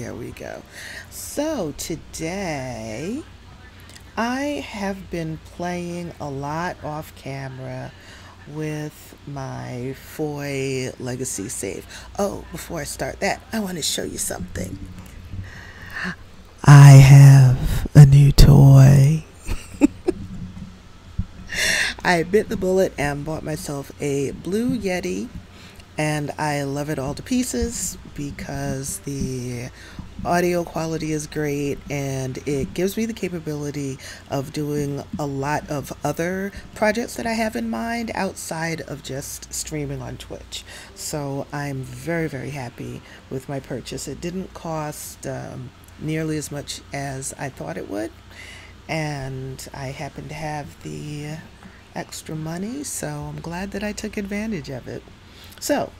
There we go. So today I have been playing a lot off camera with my Foy Legacy save. Oh, before I start that, I want to show you something. I have a new toy. I bit the bullet and bought myself a Blue Yeti, and I love it all to pieces because the audio quality is great and it gives me the capability of doing a lot of other projects that I have in mind outside of just streaming on Twitch. So I'm very, very happy with my purchase. It didn't cost um, nearly as much as I thought it would, and I happen to have the extra money, so I'm glad that I took advantage of it. So,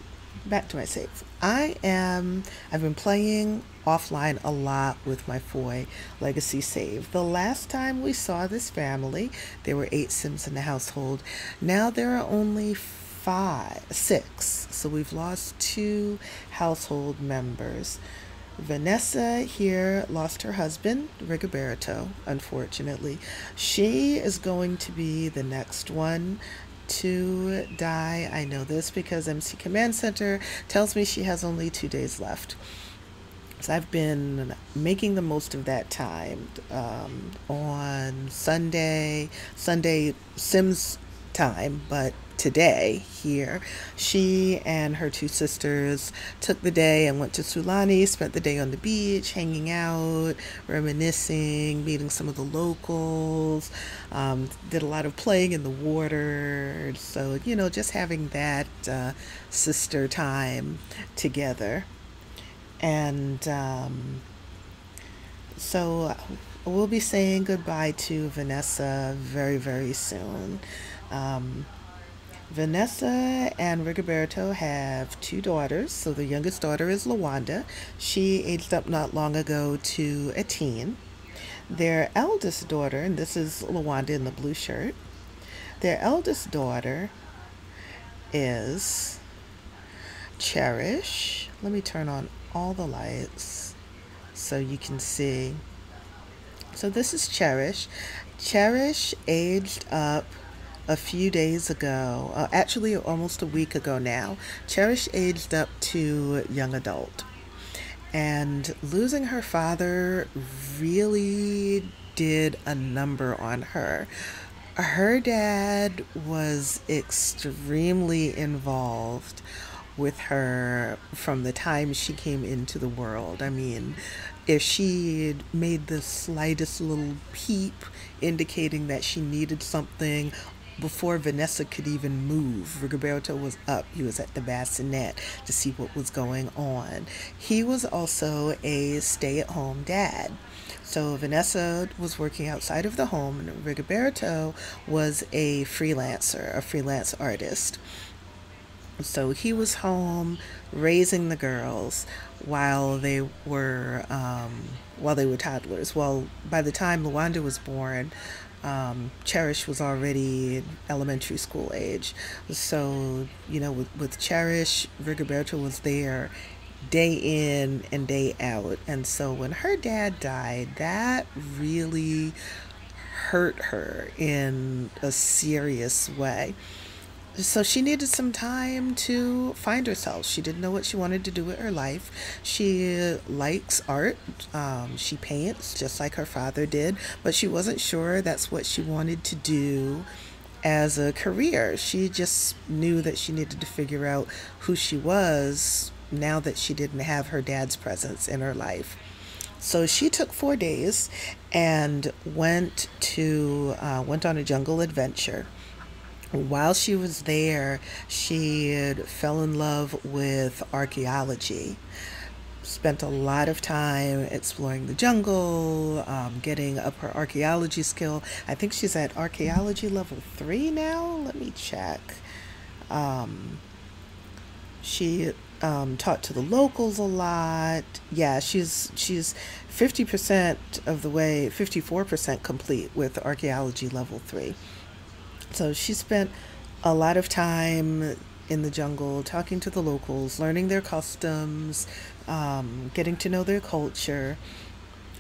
back to my save. I am, I've been playing offline a lot with my Foy Legacy save. The last time we saw this family, there were eight Sims in the household. Now there are only five, six. So we've lost two household members. Vanessa here lost her husband, Rigoberto, unfortunately. She is going to be the next one to die. I know this because MC Command Center tells me she has only two days left. So I've been making the most of that time um, on Sunday, Sunday Sims time, but today here, she and her two sisters took the day and went to Sulani, spent the day on the beach, hanging out, reminiscing, meeting some of the locals, um, did a lot of playing in the water. So, you know, just having that uh, sister time together. And um, so we'll be saying goodbye to Vanessa very, very soon. Um, Vanessa and Rigoberto have two daughters. So the youngest daughter is Lawanda. She aged up not long ago to a teen. Their eldest daughter, and this is Lawanda in the blue shirt, their eldest daughter is Cherish. Let me turn on all the lights so you can see. So this is Cherish. Cherish aged up a few days ago, uh, actually almost a week ago now, Cherish aged up to young adult. And losing her father really did a number on her. Her dad was extremely involved with her from the time she came into the world. I mean, if she made the slightest little peep indicating that she needed something before Vanessa could even move, Rigoberto was up. He was at the bassinet to see what was going on. He was also a stay at home dad. So Vanessa was working outside of the home, and Rigoberto was a freelancer, a freelance artist. So he was home raising the girls while they were um, while they were toddlers. Well, by the time Lawanda was born, um, Cherish was already elementary school age. So, you know, with, with Cherish, Rigoberto was there day in and day out. And so when her dad died, that really hurt her in a serious way so she needed some time to find herself. She didn't know what she wanted to do with her life. She likes art. Um, she paints just like her father did, but she wasn't sure that's what she wanted to do as a career. She just knew that she needed to figure out who she was now that she didn't have her dad's presence in her life. So she took four days and went to uh, went on a jungle adventure while she was there, she fell in love with archaeology. Spent a lot of time exploring the jungle, um, getting up her archaeology skill. I think she's at archaeology level three now. Let me check. Um, she um, taught to the locals a lot. Yeah, she's she's fifty percent of the way, fifty four percent complete with archaeology level three. So she spent a lot of time in the jungle, talking to the locals, learning their customs, um, getting to know their culture.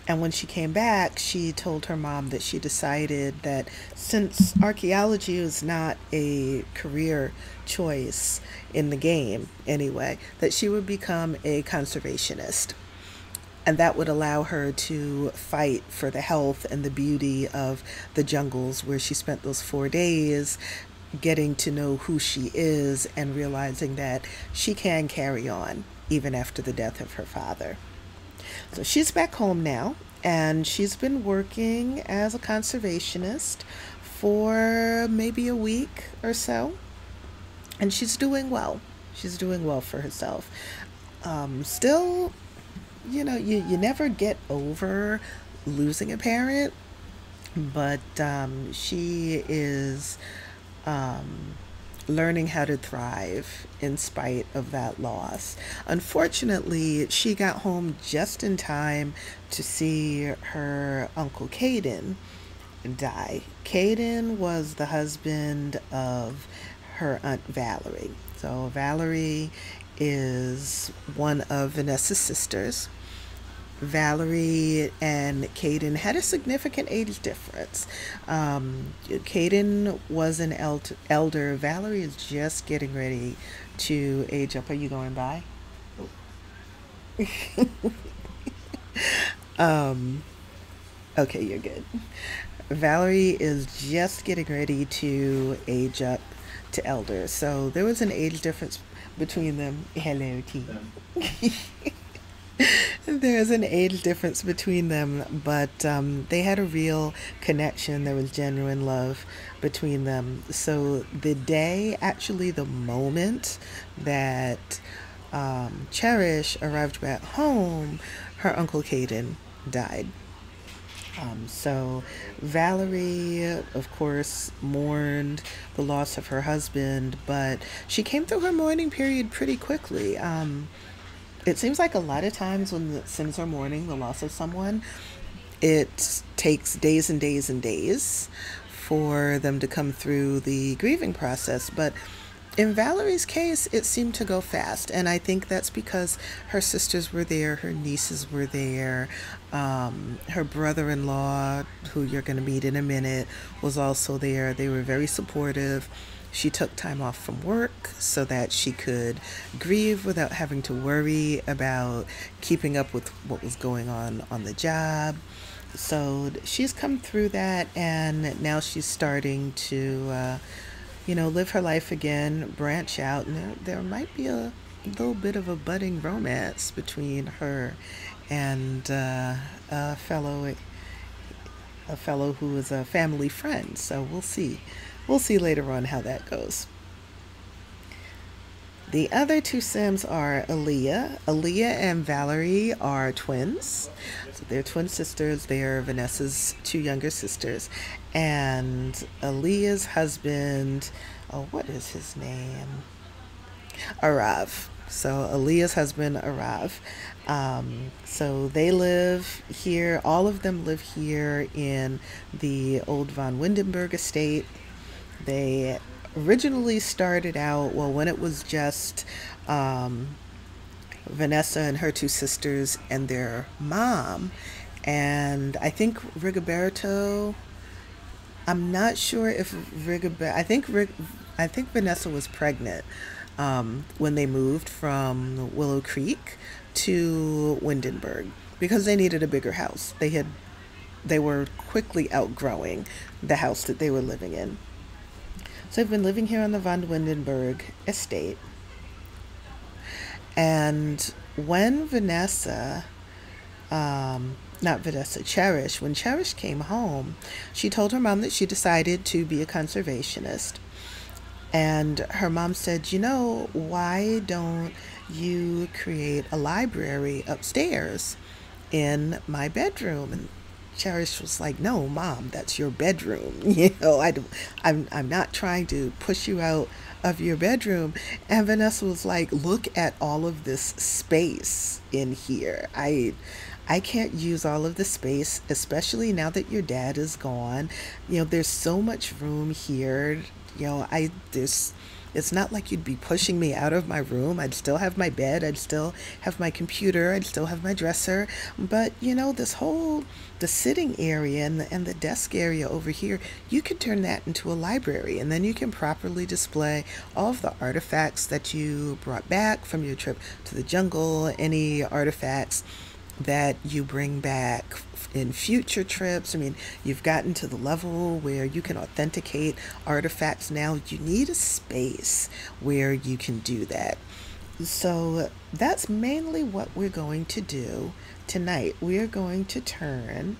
And when she came back, she told her mom that she decided that since archaeology is not a career choice in the game anyway, that she would become a conservationist. And that would allow her to fight for the health and the beauty of the jungles where she spent those four days getting to know who she is and realizing that she can carry on even after the death of her father. So she's back home now, and she's been working as a conservationist for maybe a week or so, and she's doing well. She's doing well for herself. Um, still, you know, you, you never get over losing a parent, but um, she is um, learning how to thrive in spite of that loss. Unfortunately, she got home just in time to see her uncle Caden die. Caden was the husband of her aunt Valerie. So Valerie is one of Vanessa's sisters. Valerie and Caden had a significant age difference. Um, Caden was an el- elder. Valerie is just getting ready to age up. Are you going by? um, okay, you're good. Valerie is just getting ready to age up to elder. So there was an age difference between them. Hello, T. There's an age difference between them, but um, they had a real connection. There was genuine love between them. So the day, actually, the moment that um, Cherish arrived back home, her uncle Caden died. Um, so Valerie, of course, mourned the loss of her husband, but she came through her mourning period pretty quickly. Um, it seems like a lot of times when the Sims are mourning the loss of someone, it takes days and days and days for them to come through the grieving process. But in Valerie's case, it seemed to go fast. And I think that's because her sisters were there, her nieces were there, um, her brother in law, who you're going to meet in a minute, was also there. They were very supportive. She took time off from work so that she could grieve without having to worry about keeping up with what was going on on the job. So she's come through that, and now she's starting to, uh, you know, live her life again, branch out, and there, might be a little bit of a budding romance between her and uh, a fellow a fellow who is a family friend. So we'll see. We'll see later on how that goes. The other two Sims are Aaliyah. Aaliyah and Valerie are twins. So they're twin sisters. They are Vanessa's two younger sisters. And Aaliyah's husband, oh, what is his name? Arav. So Aaliyah's husband, Arav. Um, so they live here. All of them live here in the old Von Windenburg estate. They originally started out, well, when it was just um, Vanessa and her two sisters and their mom. And I think Rigoberto, I'm not sure if Rigoberto, I think Rig, I think Vanessa was pregnant um, when they moved from Willow Creek to Windenburg because they needed a bigger house. They had they were quickly outgrowing the house that they were living in. So I've been living here on the Von Windenburg estate. And when Vanessa, um, not Vanessa, Cherish, when Cherish came home, she told her mom that she decided to be a conservationist. And her mom said, You know, why don't you create a library upstairs in my bedroom? And Cherish was like, "No, mom, that's your bedroom. You know, I, I'm, I'm not trying to push you out of your bedroom." And Vanessa was like, "Look at all of this space in here. I, I can't use all of the space, especially now that your dad is gone. You know, there's so much room here. You know, I there's It's not like you'd be pushing me out of my room. I'd still have my bed, I'd still have my computer, I'd still have my dresser. But, you know, this whole the sitting area and the, and the desk area over here, you could turn that into a library and then you can properly display all of the artifacts that you brought back from your trip to the jungle, any artifacts that you bring back in future trips. I mean, you've gotten to the level where you can authenticate artifacts now. You need a space where you can do that. So that's mainly what we're going to do tonight. We're going to turn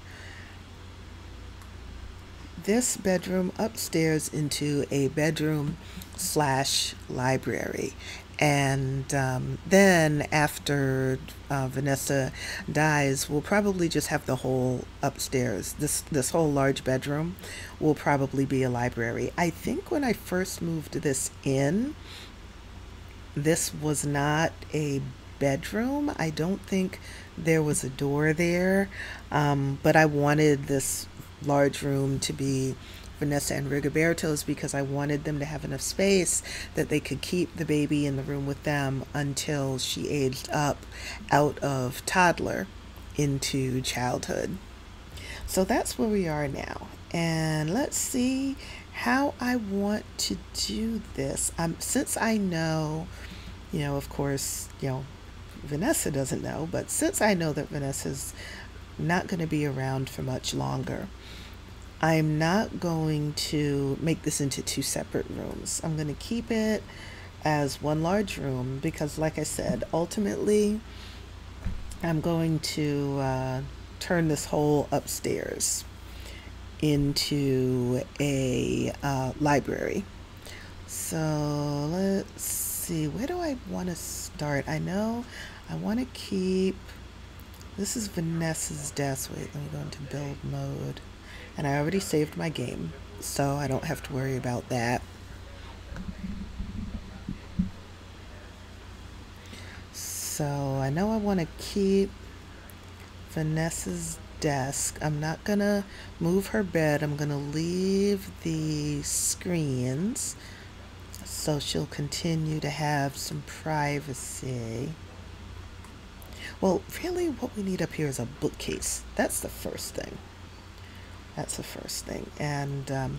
this bedroom upstairs into a bedroom slash library. And um, then after uh, Vanessa dies, we'll probably just have the whole upstairs. This this whole large bedroom will probably be a library. I think when I first moved this in, this was not a bedroom. I don't think there was a door there, um, but I wanted this large room to be Vanessa and Rigoberto's because I wanted them to have enough space that they could keep the baby in the room with them until she aged up out of toddler into childhood. So that's where we are now. And let's see how I want to do this. Um, since I know, you know, of course, you know, Vanessa doesn't know, but since I know that Vanessa's not going to be around for much longer, I'm not going to make this into two separate rooms. I'm going to keep it as one large room because, like I said, ultimately I'm going to uh, turn this whole upstairs into a uh, library. So let's see, where do I want to start? I know I want to keep, this is Vanessa's desk. Wait, let me go into build mode and I already saved my game, so I don't have to worry about that. So I know I want to keep Vanessa's desk. I'm not going to move her bed. I'm going to leave the screens so she'll continue to have some privacy. Well, really what we need up here is a bookcase. That's the first thing. That's the first thing. And um,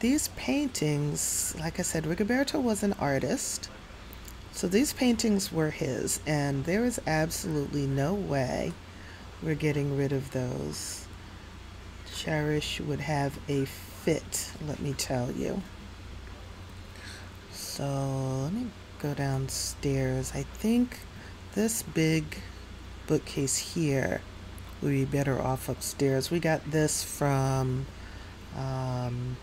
these paintings, like I said, Rigoberto was an artist. So these paintings were his, and there is absolutely no way we're getting rid of those. Cherish would have a fit, let me tell you. So let me go downstairs. I think this big bookcase here we'd be better off upstairs. We got this from um,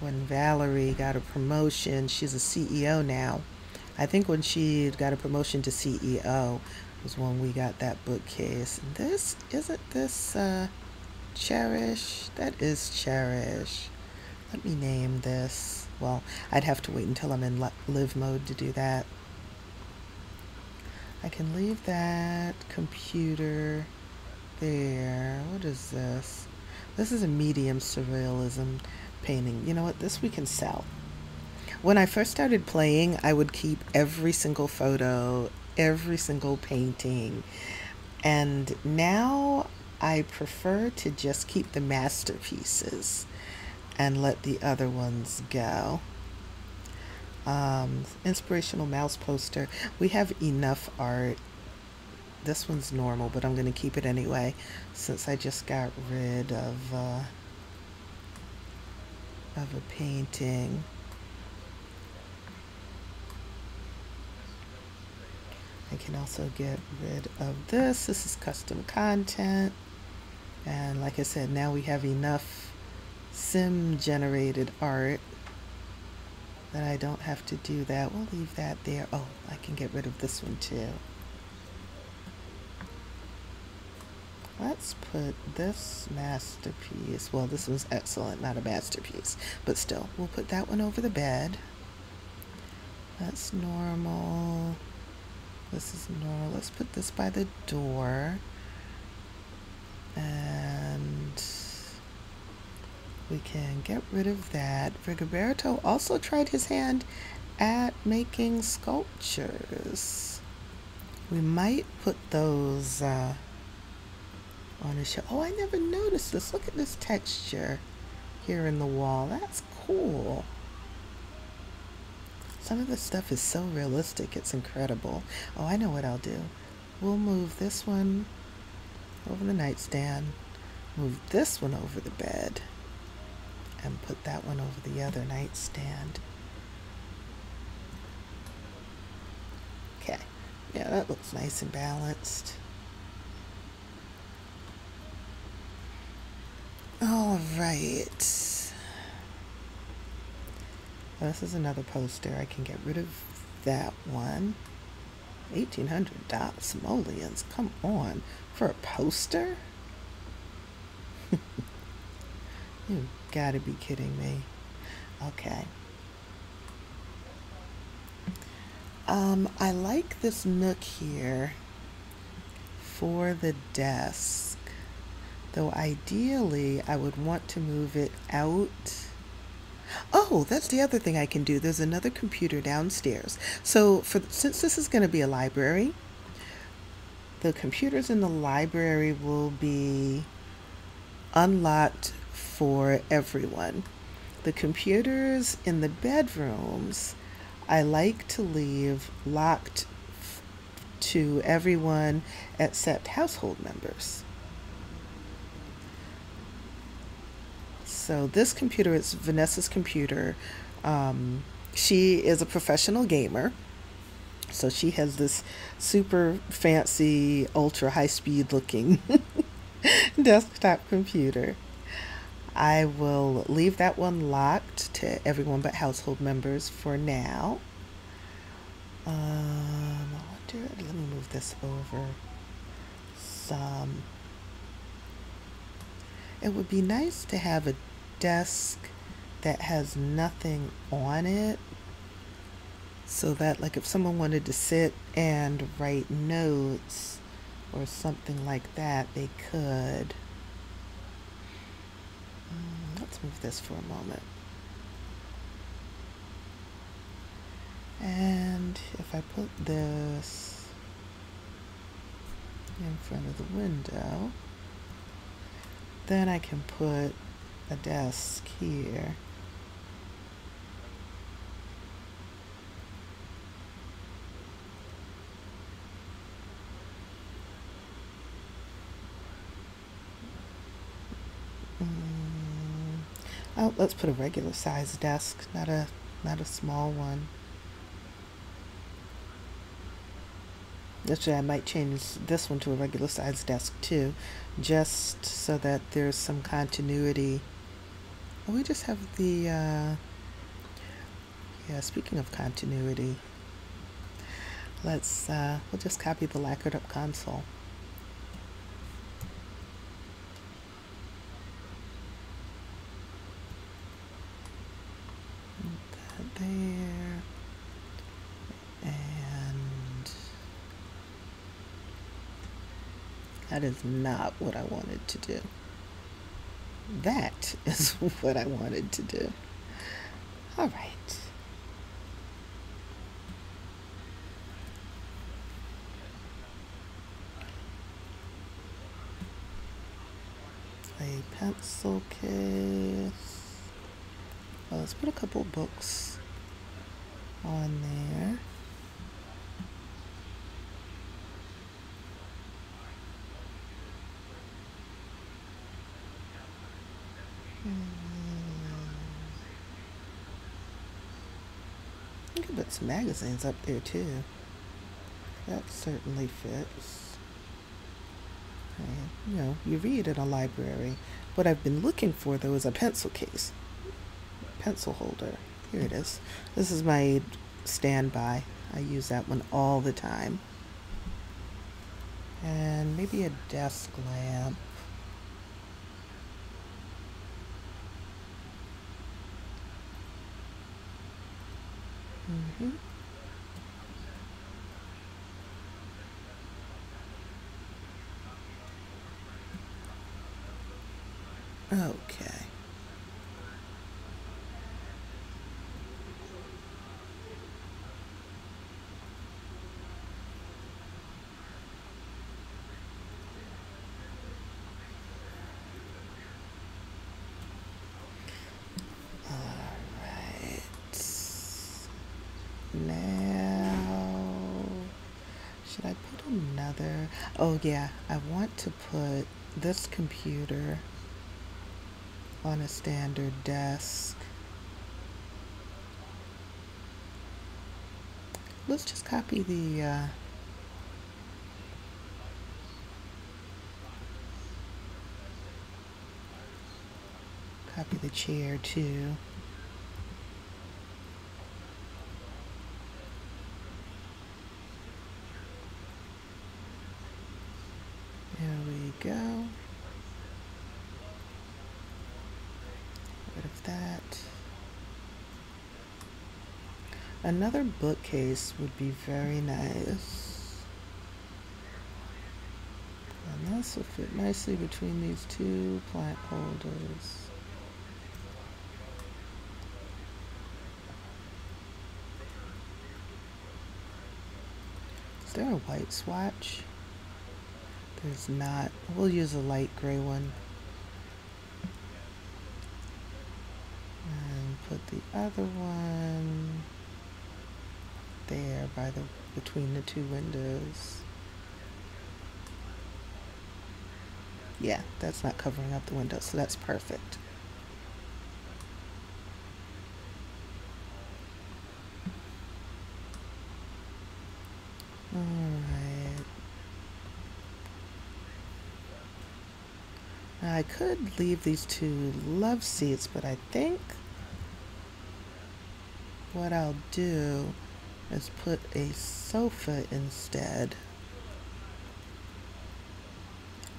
when Valerie got a promotion. She's a CEO now. I think when she got a promotion to CEO was when we got that bookcase. This, isn't this uh, Cherish? That is Cherish. Let me name this. Well, I'd have to wait until I'm in live mode to do that. I can leave that computer there. What is this? This is a medium surrealism painting. You know what? This we can sell. When I first started playing, I would keep every single photo, every single painting. And now I prefer to just keep the masterpieces and let the other ones go um, inspirational mouse poster. We have enough art. This one's normal, but I'm going to keep it anyway since I just got rid of uh, of a painting. I can also get rid of this. This is custom content. And like I said, now we have enough sim generated art that I don't have to do that. We'll leave that there. Oh, I can get rid of this one too. Let's put this masterpiece. Well, this was excellent, not a masterpiece, but still, we'll put that one over the bed. That's normal. This is normal. Let's put this by the door. And we can get rid of that. Rigoberto also tried his hand at making sculptures. We might put those uh, on a show. Oh, I never noticed this. Look at this texture here in the wall. That's cool. Some of this stuff is so realistic, it's incredible. Oh, I know what I'll do. We'll move this one over the nightstand, move this one over the bed, and put that one over the other nightstand. Okay, yeah, that looks nice and balanced. All right. This is another poster. I can get rid of that one. 1800 dollars simoleons. Come on. For a poster? gotta be kidding me. Okay. Um, I like this nook here for the desk. Though ideally, I would want to move it out. Oh, that's the other thing I can do. There's another computer downstairs. So for since this is going to be a library, the computers in the library will be unlocked for everyone. The computers in the bedrooms, I like to leave locked to everyone except household members. So this computer is Vanessa's computer. Um, she is a professional gamer. So she has this super fancy, ultra high speed looking desktop computer. I will leave that one locked to everyone but household members for now. Um, I wonder, let me move this over some. It would be nice to have a desk that has nothing on it so that like if someone wanted to sit and write notes or something like that they could move this for a moment and if I put this in front of the window then I can put a desk here. Mm. Oh, let's put a regular size desk, not a not a small one. Actually, I might change this one to a regular size desk too, just so that there's some continuity we just have the, uh, yeah, speaking of continuity, let's, uh, we'll just copy the lacquered up console. That there. And that is not what I wanted to do. That is what I wanted to do. All right. A pencil case. Well, let's put a couple books on there. Magazines up there too. That certainly fits. And, you know, you read in a library. What I've been looking for though is a pencil case. Pencil holder. Here it is. This is my standby. I use that one all the time. And maybe a desk lamp. Mm-hmm. Okay. Should I put Oh, yeah, I want to put this computer on a standard desk. Let's just copy the uh, copy the chair too. There we go. Rid of that. Another bookcase would be very nice. And this will fit nicely between these two plant holders. Is there a white swatch? There's not. We'll use a light gray one. And put the other one there by the between the two windows. Yeah, that's not covering up the window, so that's perfect. Alright. Now I could leave these two love seats, but I think what I'll do is put a sofa instead.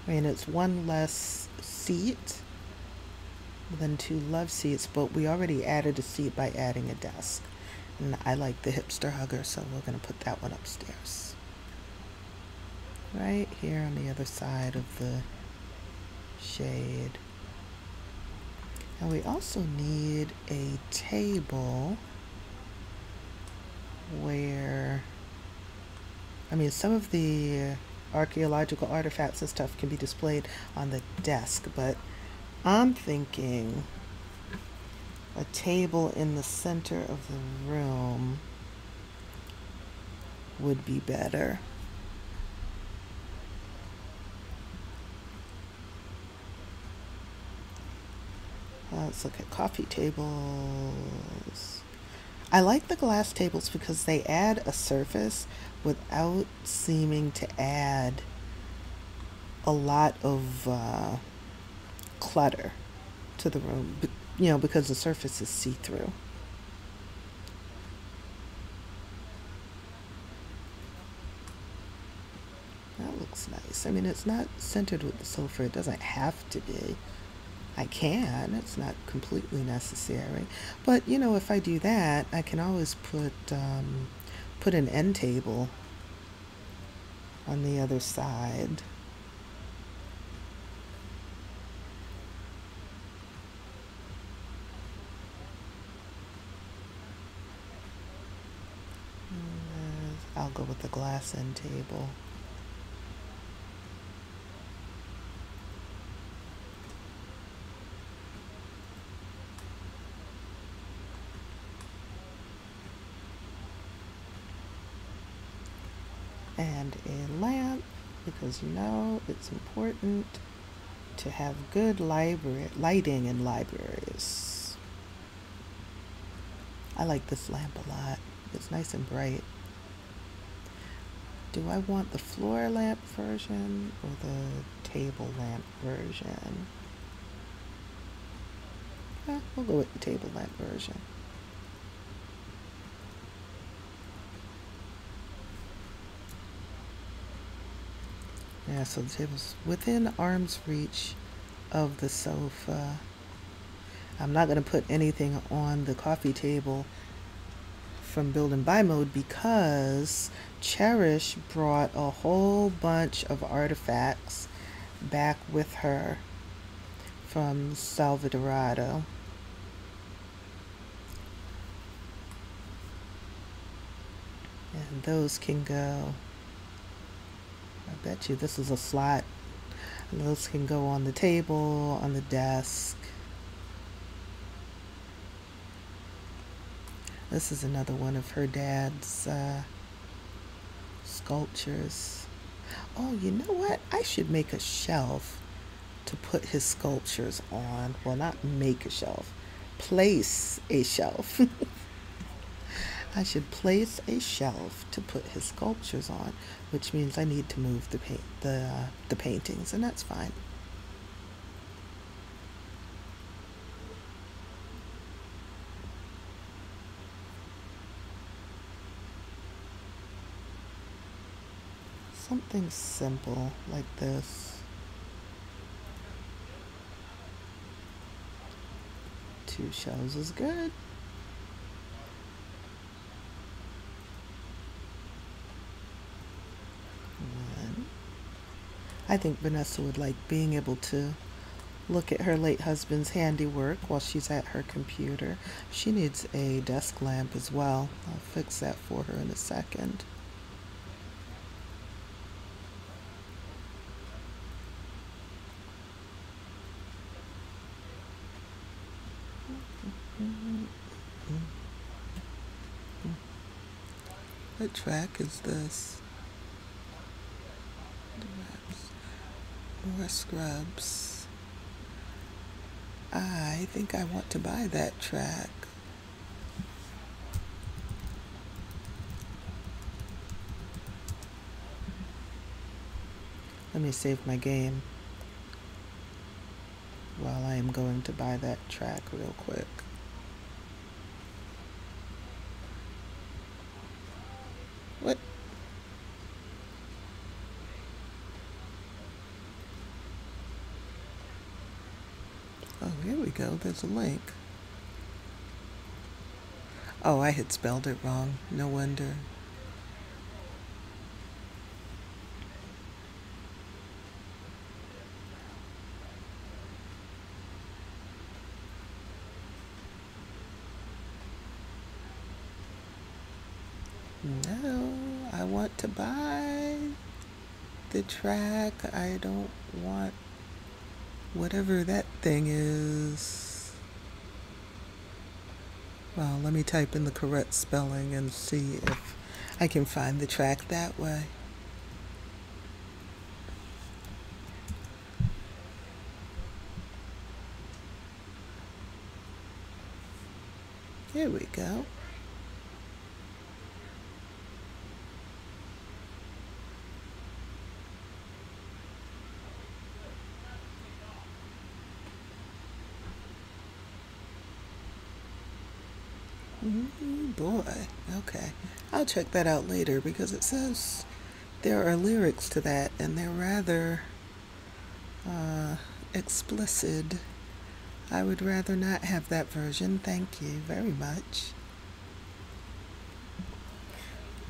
I mean, it's one less seat than two love seats, but we already added a seat by adding a desk. And I like the hipster hugger, so we're going to put that one upstairs. Right here on the other side of the shade. And we also need a table where, I mean, some of the archaeological artifacts and stuff can be displayed on the desk, but I'm thinking a table in the center of the room would be better. let's look at coffee tables. I like the glass tables because they add a surface without seeming to add a lot of uh, clutter to the room, you know, because the surface is see-through. That looks nice. I mean, it's not centered with the sofa. It doesn't have to be. I can. It's not completely necessary. But, you know, if I do that, I can always put, um, put an end table on the other side. I'll go with the glass end table. And a lamp because you know it's important to have good library lighting in libraries. I like this lamp a lot. It's nice and bright. Do I want the floor lamp version or the table lamp version? Eh, we'll go with the table lamp version. Yeah, so the table's within arm's reach of the sofa. I'm not going to put anything on the coffee table from build and buy mode because Cherish brought a whole bunch of artifacts back with her from Salvadorado. And those can go I bet you this is a slot. those can go on the table, on the desk. This is another one of her dad's uh, sculptures. Oh, you know what? I should make a shelf to put his sculptures on. Well, not make a shelf, place a shelf. I should place a shelf to put his sculptures on, which means I need to move the paint, the uh, the paintings, and that's fine. Something simple like this. Two shells is good. One. I think Vanessa would like being able to look at her late husband's handiwork while she's at her computer. She needs a desk lamp as well. I'll fix that for her in a second. What track is this? More scrubs. I think I want to buy that track. Let me save my game while I am going to buy that track real quick. What? Oh, here we go. There's a link. Oh, I had spelled it wrong. No wonder. No, I want to buy the track. I don't want whatever that thing is. Well, let me type in the correct spelling and see if I can find the track that way. Here we go. Mm, boy, okay. I'll check that out later because it says there are lyrics to that and they're rather uh, explicit. I would rather not have that version. Thank you very much.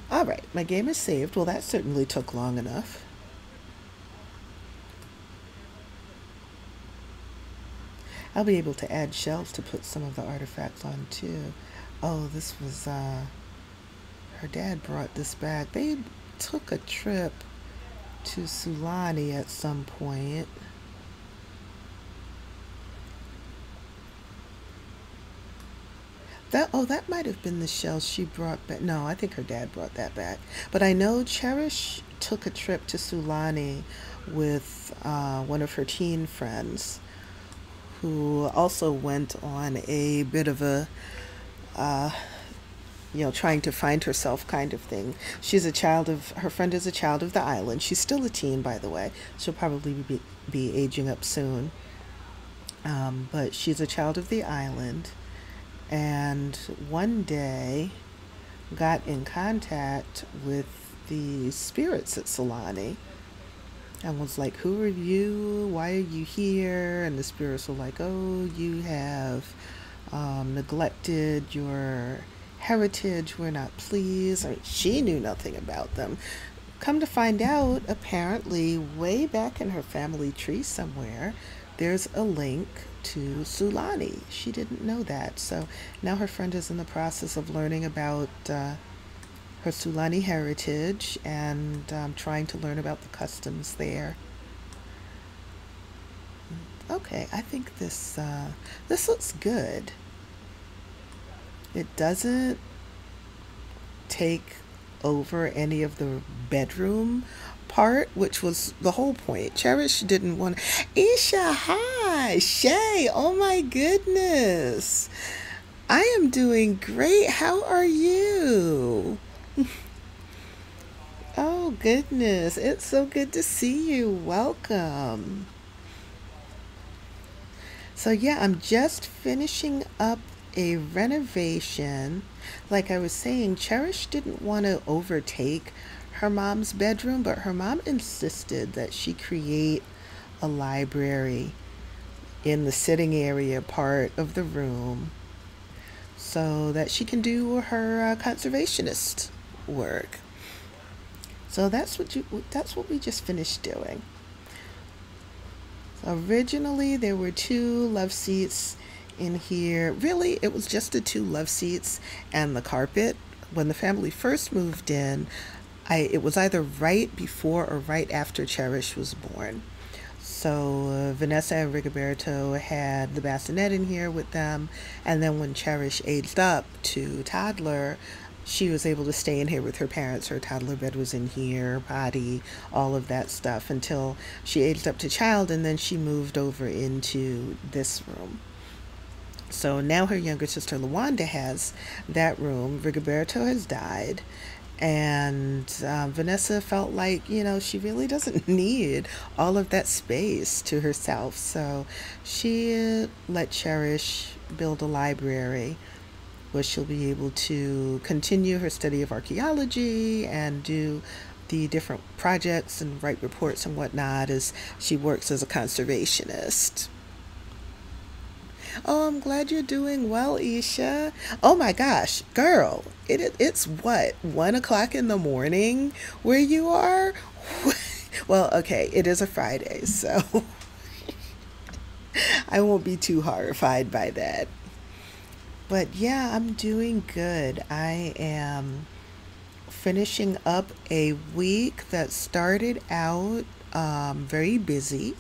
All right, my game is saved. Well, that certainly took long enough. I'll be able to add shelves to put some of the artifacts on too. Oh, this was, uh, her dad brought this back. They took a trip to Sulani at some point. That oh, that might have been the shell she brought back. No, I think her dad brought that back. But I know Cherish took a trip to Sulani with uh, one of her teen friends, who also went on a bit of a uh, you know, trying to find herself kind of thing. She's a child of, her friend is a child of the island. She's still a teen, by the way. She'll probably be, be aging up soon. Um, but she's a child of the island. And one day got in contact with the spirits at Sulani and was like, Who are you? Why are you here? And the spirits were like, Oh, you have um, neglected your heritage, we're not pleased. I mean, she knew nothing about them. Come to find out, apparently, way back in her family tree somewhere, there's a link to Sulani. She didn't know that. So now her friend is in the process of learning about uh, her Sulani heritage and um, trying to learn about the customs there. Okay, I think this uh, this looks good. It doesn't take over any of the bedroom part, which was the whole point. Cherish didn't want. Isha, hi, Shay. Oh my goodness, I am doing great. How are you? oh goodness, it's so good to see you. Welcome. So yeah, I'm just finishing up a renovation. Like I was saying, Cherish didn't want to overtake her mom's bedroom, but her mom insisted that she create a library in the sitting area part of the room so that she can do her uh, conservationist work. So that's what you that's what we just finished doing. Originally there were two love seats in here. Really, it was just the two love seats and the carpet. When the family first moved in, I it was either right before or right after Cherish was born. So uh, Vanessa and Rigoberto had the bassinet in here with them, and then when Cherish aged up to toddler, she was able to stay in here with her parents. Her toddler bed was in here, potty, all of that stuff until she aged up to child, and then she moved over into this room. So now her younger sister Lawanda has that room. Rigoberto has died, and uh, Vanessa felt like, you know, she really doesn't need all of that space to herself. So she let Cherish build a library where she'll be able to continue her study of archaeology and do the different projects and write reports and whatnot as she works as a conservationist. Oh, I'm glad you're doing well, Isha. Oh my gosh, girl, it it's what one o'clock in the morning where you are. well, okay, it is a Friday, so I won't be too horrified by that. But yeah, I'm doing good. I am finishing up a week that started out um, very busy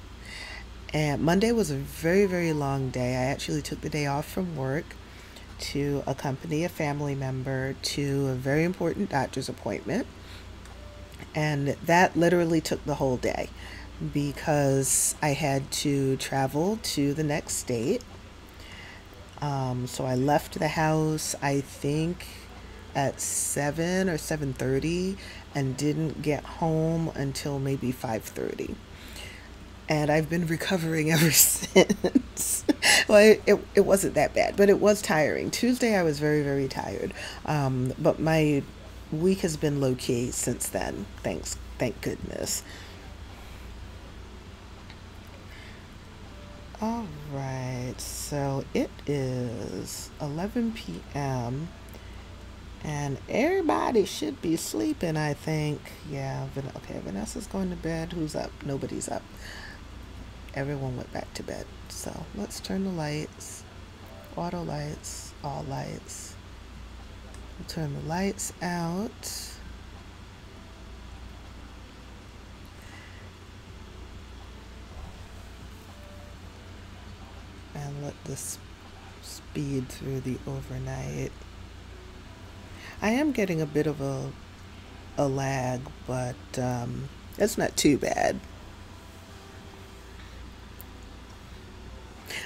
and Monday was a very, very long day. I actually took the day off from work to accompany a family member to a very important doctor's appointment. And that literally took the whole day because I had to travel to the next state. Um, so I left the house, I think, at 7 or 7.30 and didn't get home until maybe 5.30 and I've been recovering ever since. well, it, it wasn't that bad, but it was tiring. Tuesday, I was very, very tired. Um, but my week has been low key since then. Thanks, thank goodness. All right, so it is 11 p.m. And everybody should be sleeping, I think. Yeah, okay, Vanessa's going to bed. Who's up? Nobody's up everyone went back to bed. So let's turn the lights, auto lights, all lights. We'll turn the lights out. And let this speed through the overnight. I am getting a bit of a a lag, but um, it's not too bad.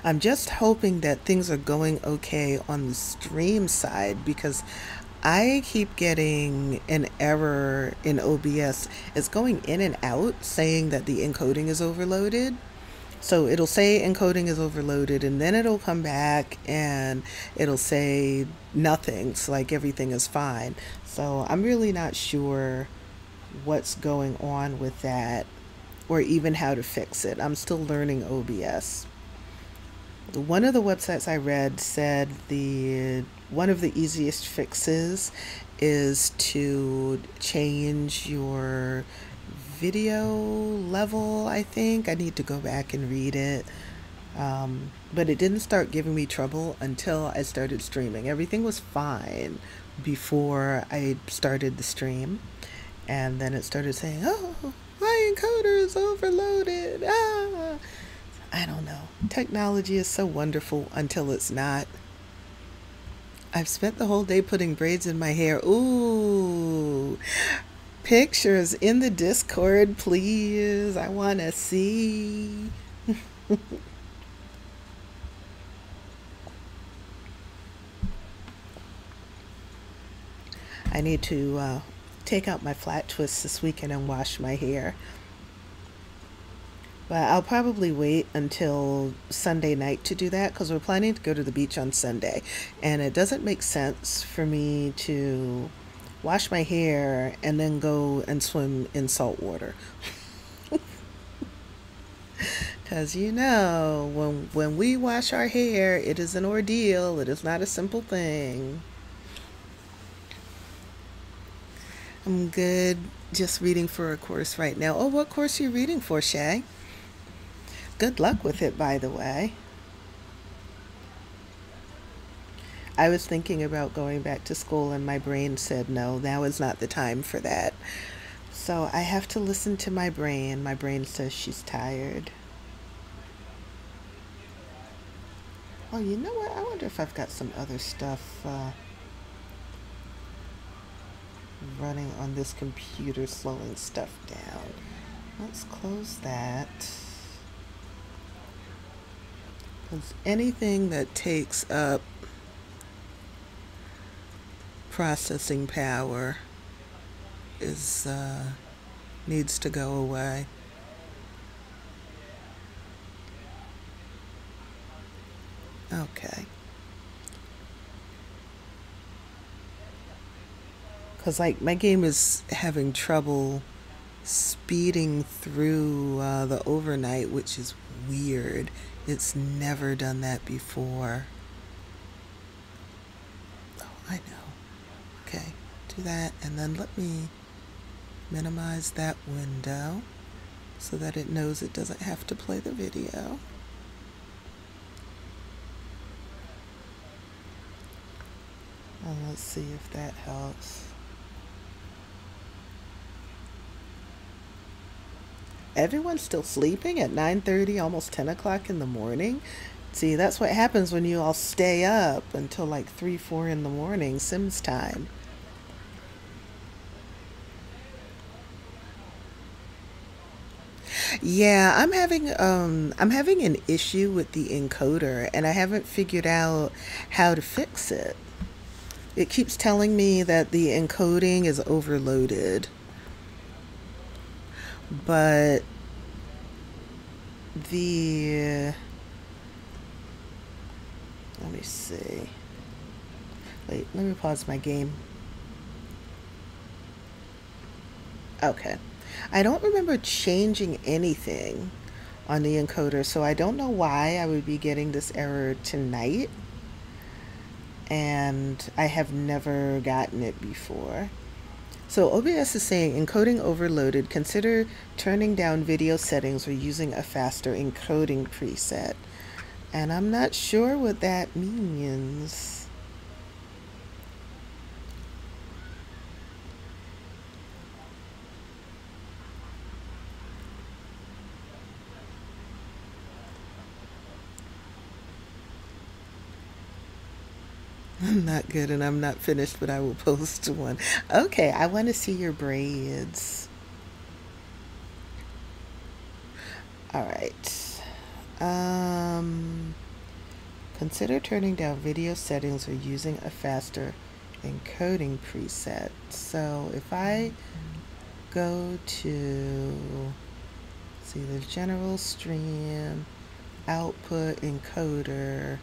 I'm just hoping that things are going okay on the stream side because I keep getting an error in OBS. It's going in and out saying that the encoding is overloaded. So it'll say encoding is overloaded and then it'll come back and it'll say nothing. It's like everything is fine. So I'm really not sure what's going on with that or even how to fix it. I'm still learning OBS one of the websites I read said the one of the easiest fixes is to change your video level. I think I need to go back and read it. Um, but it didn't start giving me trouble until I started streaming. Everything was fine before I started the stream. And then it started saying, oh, my encoder is overloaded. Ah. I don't know. Technology is so wonderful until it's not. I've spent the whole day putting braids in my hair. Ooh. Pictures in the Discord, please. I want to see. I need to uh, take out my flat twists this weekend and wash my hair. But I'll probably wait until Sunday night to do that because we're planning to go to the beach on Sunday. And it doesn't make sense for me to wash my hair and then go and swim in salt water. Because you know, when, when we wash our hair, it is an ordeal, it is not a simple thing. I'm good just reading for a course right now. Oh, what course are you reading for, Shay? Good luck with it, by the way. I was thinking about going back to school, and my brain said, no, now is not the time for that. So I have to listen to my brain. My brain says she's tired. Oh, you know what? I wonder if I've got some other stuff uh, running on this computer slowing stuff down. Let's close that. Because anything that takes up processing power is uh, needs to go away. Okay. Because like my game is having trouble speeding through uh, the overnight, which is weird. It's never done that before. Oh, I know. Okay, do that and then let me minimize that window so that it knows it doesn't have to play the video. And let's see if that helps. Everyone's still sleeping at 9.30 almost 10 o'clock in the morning. See that's what happens when you all stay up until like 3 4 in the morning sims time. Yeah i'm having um i'm having an issue with the encoder and i haven't figured out how to fix it. It keeps telling me that the encoding is overloaded but the let me see. Wait let me pause my game. Okay. I don't remember changing anything on the encoder so I don't know why I would be getting this error tonight. And I have never gotten it before so OBS is saying encoding overloaded. Consider turning down video settings or using a faster encoding preset. And I'm not sure what that means. Not good and I'm not finished, but I will post one. Okay, I want to see your braids. All right. Um, consider turning down video settings or using a faster encoding preset. So if I go to, see the general stream, output encoder,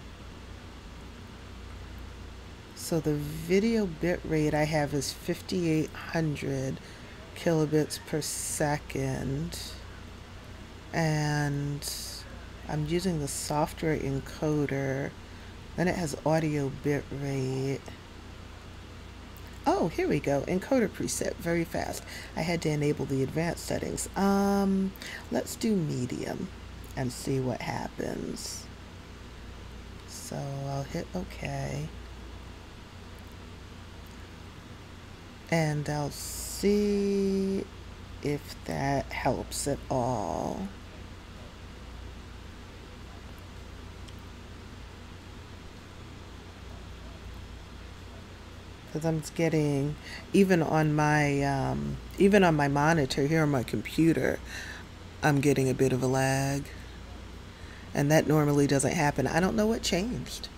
so the video bit rate I have is 5800 kilobits per second. And I'm using the software encoder. Then it has audio bit rate. Oh, here we go. Encoder preset, very fast. I had to enable the advanced settings. Um, let's do medium and see what happens. So I'll hit OK. And I'll see if that helps at all. because I'm getting even on my um, even on my monitor here on my computer, I'm getting a bit of a lag, and that normally doesn't happen. I don't know what changed.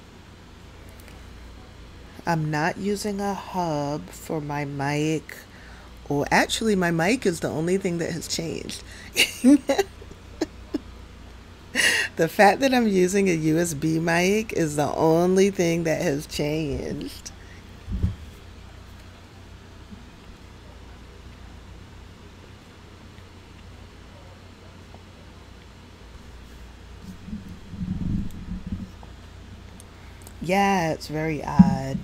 I'm not using a hub for my mic, or actually, my mic is the only thing that has changed. the fact that I'm using a USB mic is the only thing that has changed. Yeah, it's very odd.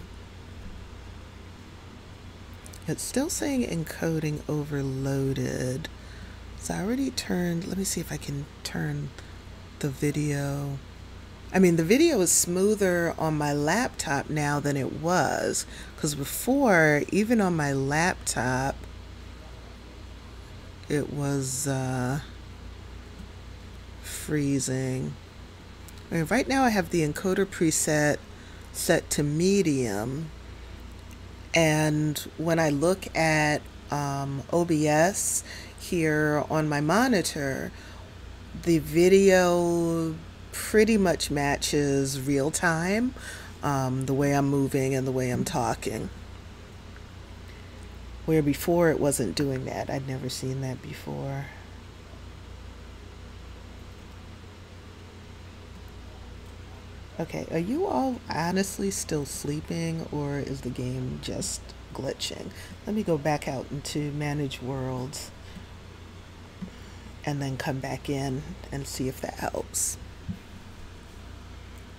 It's still saying encoding overloaded. So I already turned, let me see if I can turn the video. I mean, the video is smoother on my laptop now than it was. Because before, even on my laptop, it was uh, freezing. I mean, right now I have the encoder preset set to medium. And when I look at um, OBS here on my monitor, the video pretty much matches real time, um, the way I'm moving and the way I'm talking. Where before it wasn't doing that. I'd never seen that before. Okay, are you all honestly still sleeping or is the game just glitching? Let me go back out into manage worlds and then come back in and see if that helps.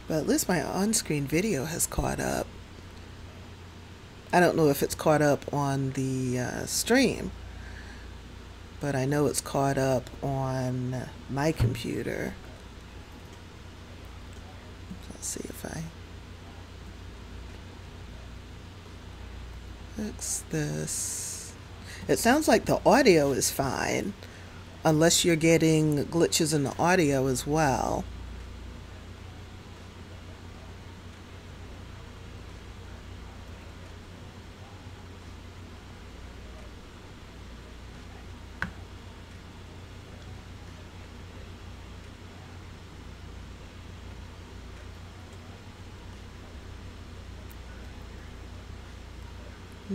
But at least my on-screen video has caught up. I don't know if it's caught up on the uh, stream, but I know it's caught up on my computer. Let's see if I fix this. It sounds like the audio is fine, unless you're getting glitches in the audio as well.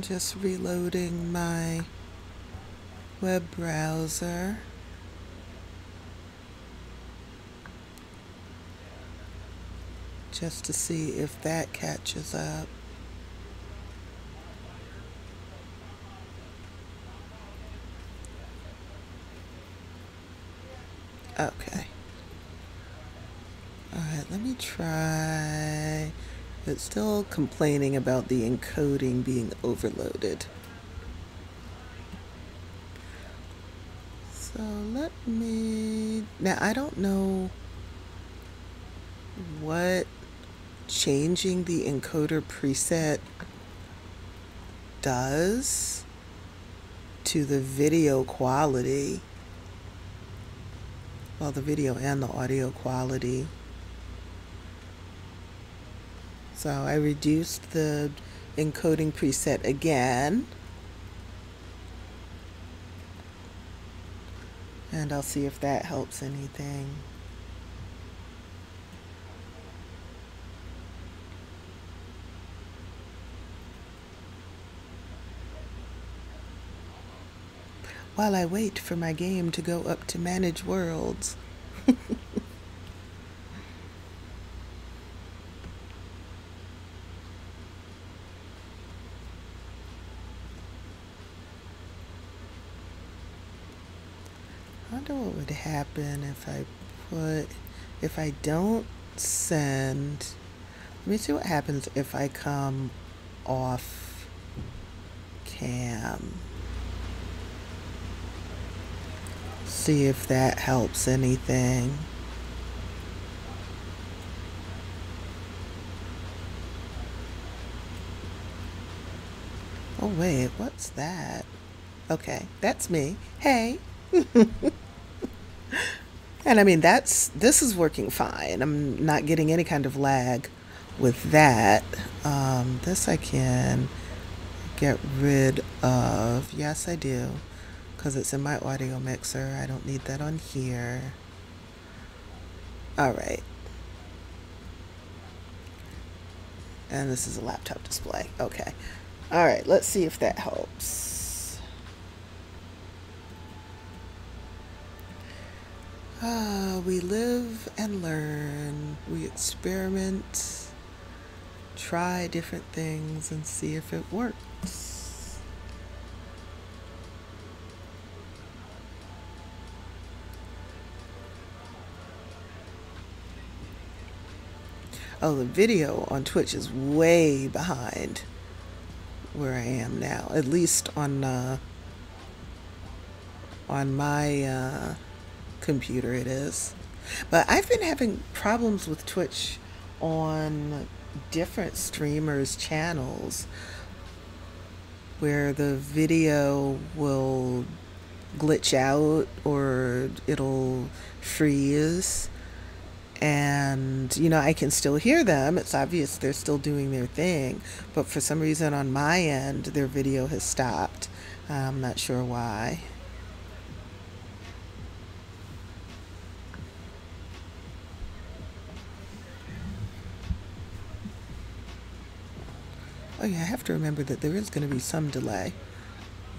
Just reloading my web browser. Just to see if that catches up. Okay. Alright, let me try it's still complaining about the encoding being overloaded. So let me, now I don't know what changing the encoder preset does to the video quality, well the video and the audio quality. So I reduced the encoding preset again. And I'll see if that helps anything. While I wait for my game to go up to manage worlds. wonder what would happen if I put, if I don't send, let me see what happens if I come off cam. See if that helps anything. Oh wait, what's that? Okay, that's me. Hey. And I mean, that's this is working fine. I'm not getting any kind of lag with that. Um, this I can get rid of, yes, I do, because it's in my audio mixer. I don't need that on here. All right. And this is a laptop display. Okay. All right, let's see if that helps. Uh, we live and learn. We experiment, try different things, and see if it works. Oh, the video on Twitch is way behind where I am now, at least on uh, on my uh, computer it is. But I've been having problems with Twitch on different streamers' channels where the video will glitch out or it'll freeze. And you know i can still hear them. It's obvious they're still doing their thing. But for some reason on my end their video has stopped. I'm not sure why oh yeah i have to remember that there is going to be some delay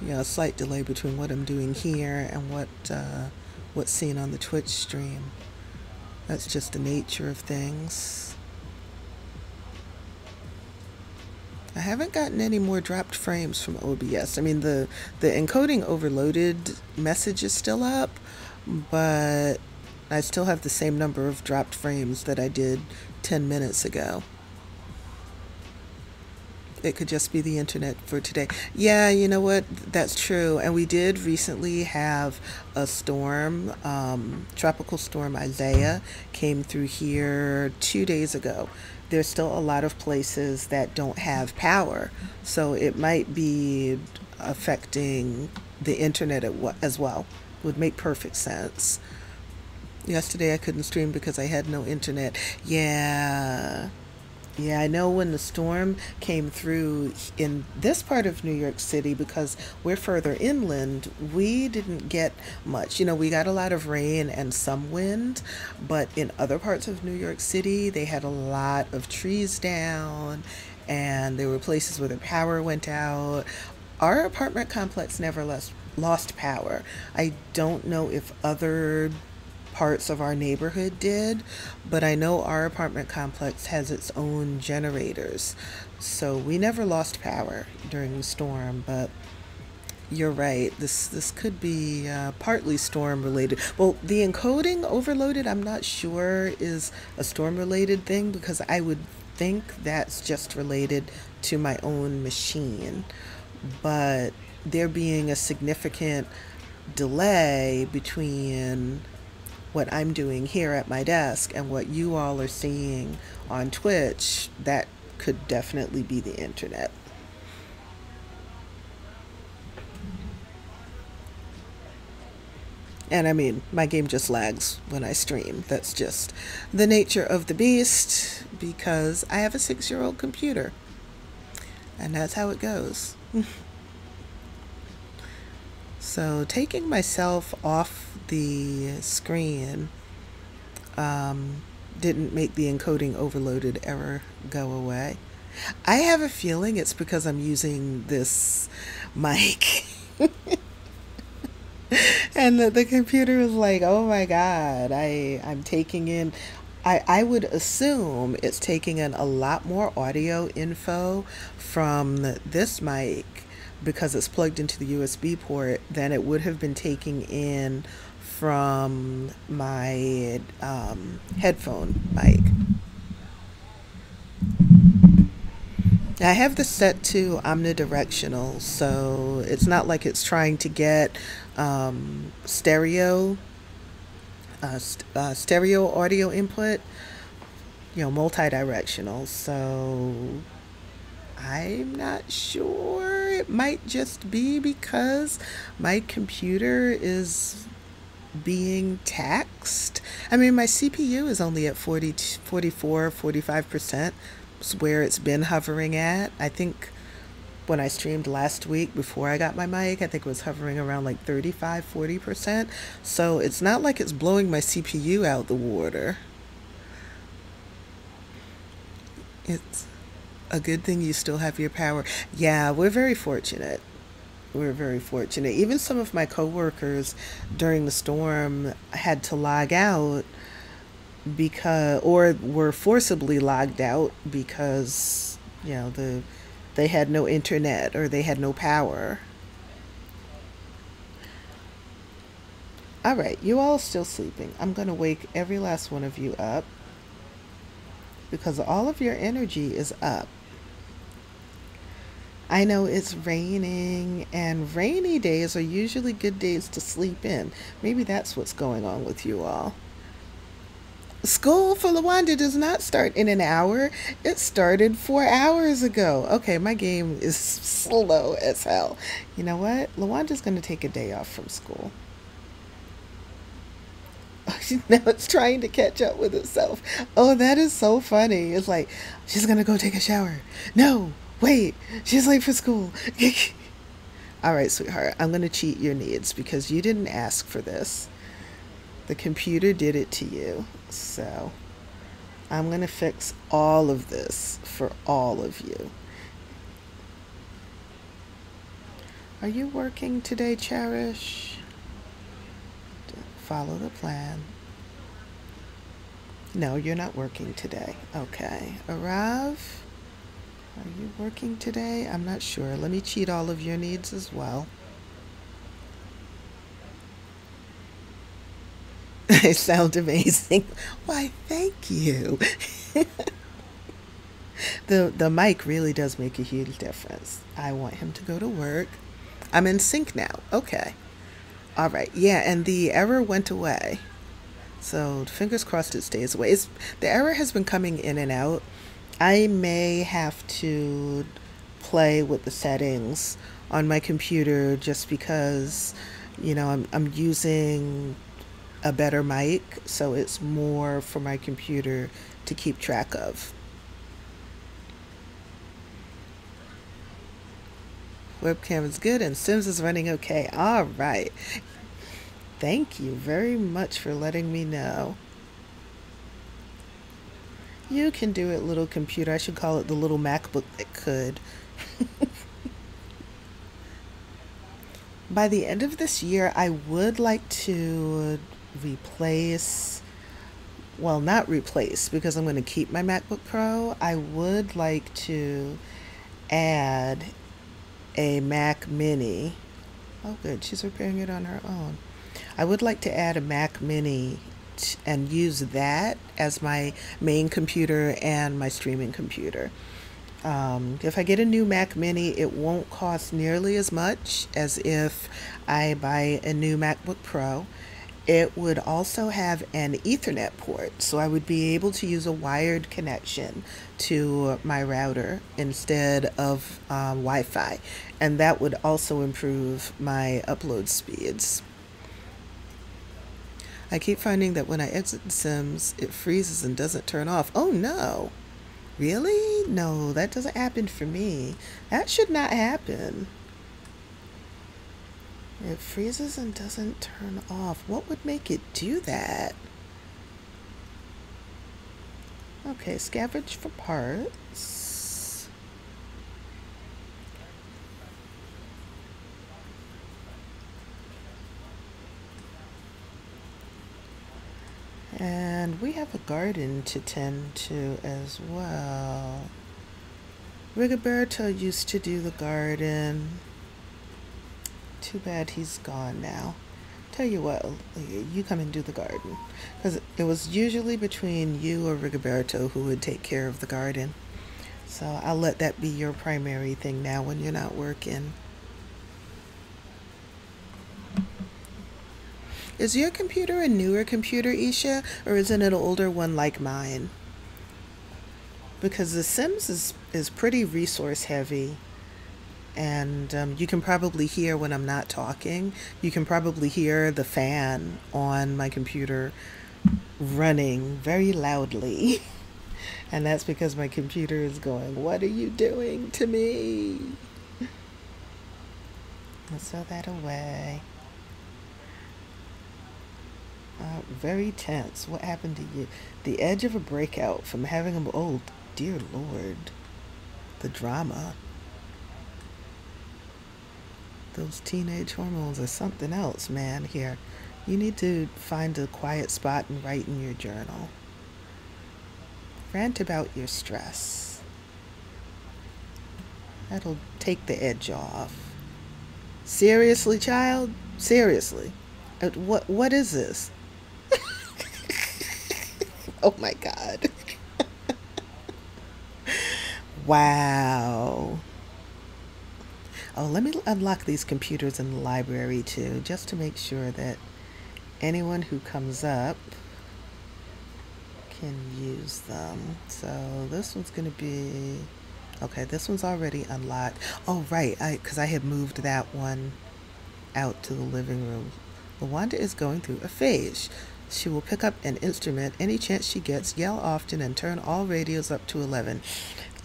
you know, a slight delay between what i'm doing here and what uh, what's seen on the twitch stream that's just the nature of things. I haven't gotten any more dropped frames from OBS. I mean, the, the encoding overloaded message is still up, but I still have the same number of dropped frames that I did 10 minutes ago. It could just be the internet for today. Yeah, you know what? That's true. And we did recently have a storm, um, tropical storm Isaiah came through here two days ago. There's still a lot of places that don't have power, so it might be affecting the internet as well. Would make perfect sense. Yesterday I couldn't stream because I had no internet. Yeah. Yeah, I know when the storm came through in this part of New York City, because we're further inland, we didn't get much. You know, we got a lot of rain and some wind, but in other parts of New York City, they had a lot of trees down and there were places where the power went out. Our apartment complex never lost, lost power. I don't know if other parts of our neighborhood did, but I know our apartment complex has its own generators. So we never lost power during the storm, but you're right. This this could be uh, partly storm related. Well, the encoding overloaded, I'm not sure is a storm related thing because I would think that's just related to my own machine. But there being a significant delay between what I'm doing here at my desk and what you all are seeing on Twitch, that could definitely be the internet. And I mean, my game just lags when I stream. That's just the nature of the beast because I have a six year old computer. And that's how it goes. so, taking myself off the screen um, didn't make the encoding overloaded error go away. I have a feeling it's because I'm using this mic. and the, the computer is like, oh my God, I, I'm taking in, I, I would assume it's taking in a lot more audio info from this mic because it's plugged into the USB port than it would have been taking in from my um, headphone mic. I have this set to omnidirectional, so it's not like it's trying to get um, stereo, uh, st- uh, stereo audio input, you know, multi-directional. So I'm not sure. It might just be because my computer is being taxed. I mean, my CPU is only at 40, 44, 45%, where it's been hovering at. I think when I streamed last week before I got my mic, I think it was hovering around like 35, 40%. So it's not like it's blowing my CPU out the water. It's a good thing you still have your power. Yeah, we're very fortunate. We're very fortunate. Even some of my coworkers during the storm had to log out because or were forcibly logged out because you know the they had no internet or they had no power. All right, you all still sleeping. I'm going to wake every last one of you up because all of your energy is up. I know it's raining, and rainy days are usually good days to sleep in. Maybe that's what's going on with you all. School for Lawanda does not start in an hour. It started four hours ago. Okay, my game is slow as hell. You know what? Lawanda's going to take a day off from school. now it's trying to catch up with itself. Oh, that is so funny. It's like, she's going to go take a shower. No, wait, she's late for school. All right, sweetheart, I'm going to cheat your needs because you didn't ask for this. The computer did it to you. So I'm going to fix all of this for all of you. Are you working today, Cherish? Follow the plan. No, you're not working today. Okay. Arav, are you working today? I'm not sure. Let me cheat all of your needs as well. I sound amazing. Why, thank you. the the mic really does make a huge difference. I want him to go to work. I'm in sync now. Okay. All right. Yeah, and the error went away. So fingers crossed it stays away. It's, the error has been coming in and out. I may have to play with the settings on my computer just because, you know, I'm, I'm using a better mic, so it's more for my computer to keep track of. Webcam is good and Sims is running okay. All right. Thank you very much for letting me know. You can do it, little computer. I should call it the little MacBook that could. By the end of this year, I would like to replace well not replace because I'm going to keep my MacBook Pro I would like to add a Mac mini oh good she's repairing it on her own I would like to add a Mac mini and use that as my main computer and my streaming computer um, if I get a new Mac mini it won't cost nearly as much as if I buy a new MacBook Pro it would also have an Ethernet port, so I would be able to use a wired connection to my router instead of um, Wi Fi, and that would also improve my upload speeds. I keep finding that when I exit The Sims, it freezes and doesn't turn off. Oh no! Really? No, that doesn't happen for me. That should not happen. It freezes and doesn't turn off. What would make it do that? Okay, scavenge for parts. And we have a garden to tend to as well. Rigoberto used to do the garden. Too bad he's gone now. Tell you what, you come and do the garden. Because it was usually between you or Rigoberto who would take care of the garden. So I'll let that be your primary thing now when you're not working. Is your computer a newer computer, Isha, or isn't it an older one like mine? Because The Sims is, is pretty resource heavy and um, you can probably hear when I'm not talking. You can probably hear the fan on my computer running very loudly. and that's because my computer is going, What are you doing to me? Let's throw that away. Uh, very tense. What happened to you? The edge of a breakout from having a. Oh, dear Lord. The drama. Those teenage hormones are something else, man. Here. You need to find a quiet spot and write in your journal. Rant about your stress. That'll take the edge off. Seriously, child? Seriously? What what is this? oh my god. wow. Oh, let me unlock these computers in the library too, just to make sure that anyone who comes up can use them. So this one's going to be okay. This one's already unlocked. Oh right, I because I had moved that one out to the living room. Lawanda is going through a phase. She will pick up an instrument any chance she gets, yell often, and turn all radios up to 11.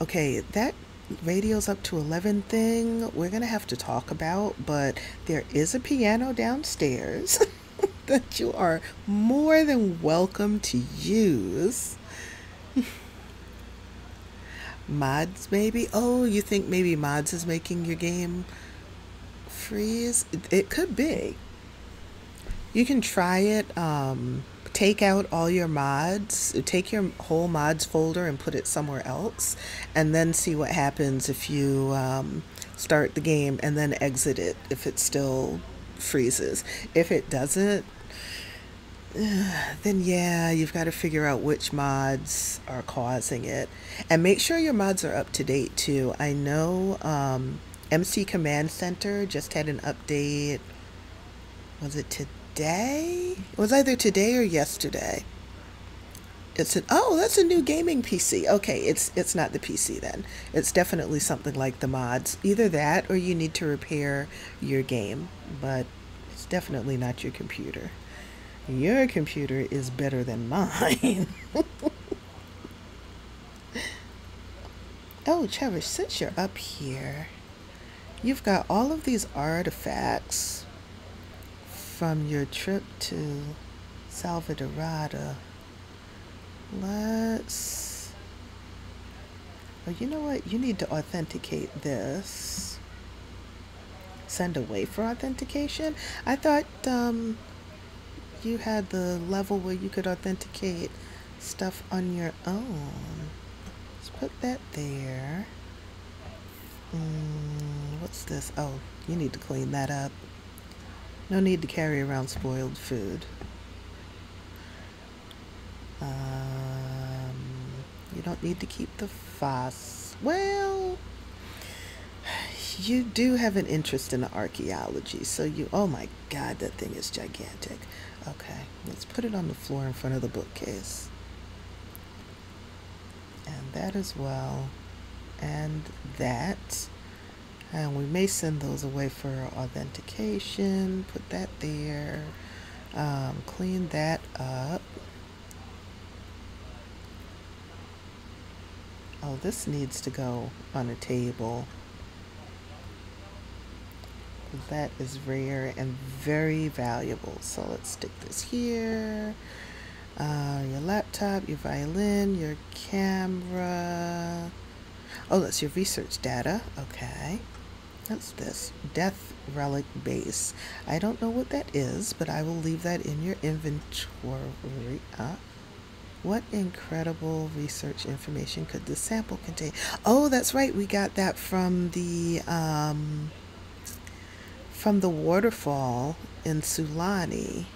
Okay, that radios up to 11 thing we're going to have to talk about, but there is a piano downstairs. that you are more than welcome to use. mods, maybe? Oh, you think maybe mods is making your game freeze? It could be. You can try it. Um, take out all your mods, take your whole mods folder and put it somewhere else, and then see what happens if you um, start the game and then exit it if it still freezes. If it doesn't, then yeah, you've got to figure out which mods are causing it. And make sure your mods are up to date too. I know um, MC Command Center just had an update. Was it today? It was either today or yesterday. It's an oh, that's a new gaming PC. Okay, it's it's not the PC then. It's definitely something like the mods. Either that or you need to repair your game, but it's definitely not your computer. Your computer is better than mine. oh, Trevor, since you're up here, you've got all of these artifacts from your trip to Salvadorado. Let's. Well, you know what? You need to authenticate this. Send away for authentication. I thought um, you had the level where you could authenticate stuff on your own. Let's put that there. Mm, what's this? Oh, you need to clean that up. No need to carry around spoiled food. Um, you don't need to keep the fuss. Well, you do have an interest in archaeology, so you, oh my god, that thing is gigantic. Okay, let's put it on the floor in front of the bookcase. And that as well. And that. And we may send those away for authentication. Put that there. Um, clean that up. Oh, this needs to go on a table that is rare and very valuable. So let's stick this here. Uh, your laptop, your violin, your camera. Oh, that's your research data. Okay. That's this. Death Relic Base. I don't know what that is, but I will leave that in your inventory. Uh, what incredible research information could this sample contain? Oh, that's right. We got that from the... Um, from the waterfall in Sulani.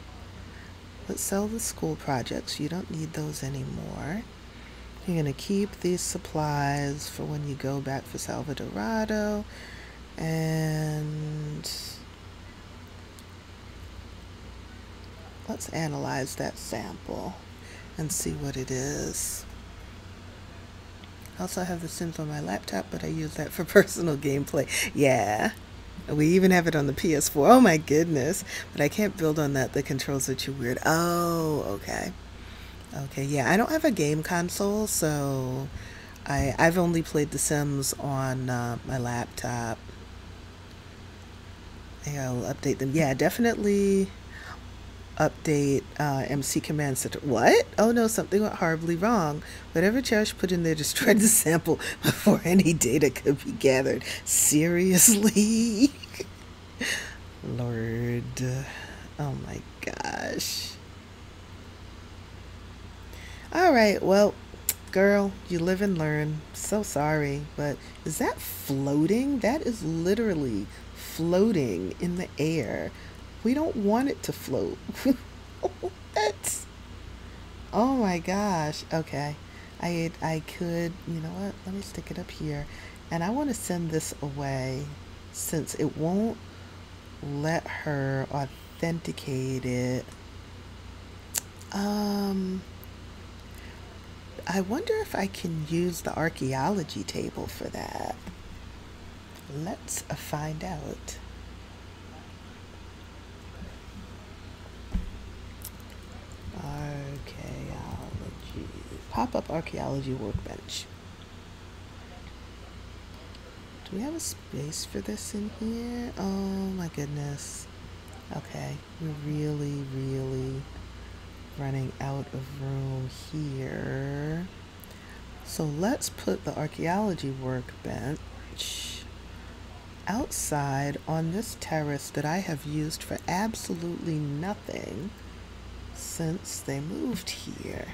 Let's sell the school projects. You don't need those anymore. You're going to keep these supplies for when you go back for Salvadorado. And let's analyze that sample and see what it is. Also, I also have the Sims on my laptop, but I use that for personal gameplay. Yeah, we even have it on the PS4. Oh my goodness. But I can't build on that. The controls are too weird. Oh, okay. Okay, yeah. I don't have a game console, so I, I've only played The Sims on uh, my laptop. I'll update them. Yeah, definitely update uh, MC Command Center. What? Oh no, something went horribly wrong. Whatever Cherish put in there destroyed the sample before any data could be gathered. Seriously? Lord. Oh my gosh. All right, well, girl, you live and learn. So sorry, but is that floating? That is literally floating in the air. We don't want it to float. what? Oh my gosh. Okay. I I could, you know what? Let me stick it up here. And I want to send this away since it won't let her authenticate it. Um I wonder if I can use the archaeology table for that. Let's find out. Archaeology. Pop-up archaeology workbench. Do we have a space for this in here? Oh my goodness. Okay, we're really, really running out of room here. So let's put the archaeology workbench outside on this terrace that I have used for absolutely nothing since they moved here.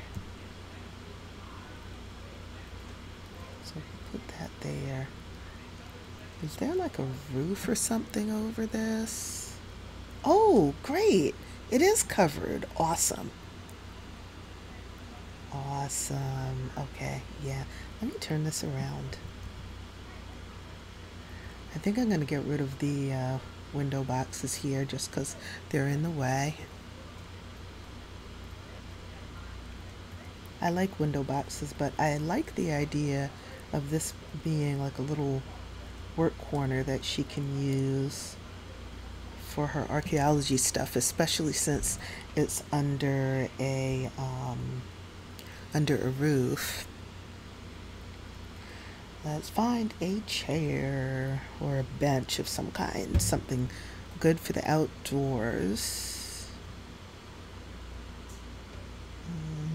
So put that there. Is there like a roof or something over this? Oh, great. It is covered. Awesome. Awesome. Okay, yeah. Let me turn this around. I think I'm going to get rid of the uh, window boxes here just because they're in the way. I like window boxes, but I like the idea of this being like a little work corner that she can use for her archaeology stuff, especially since it's under a um, under a roof. Let's find a chair or a bench of some kind, something good for the outdoors. Mm,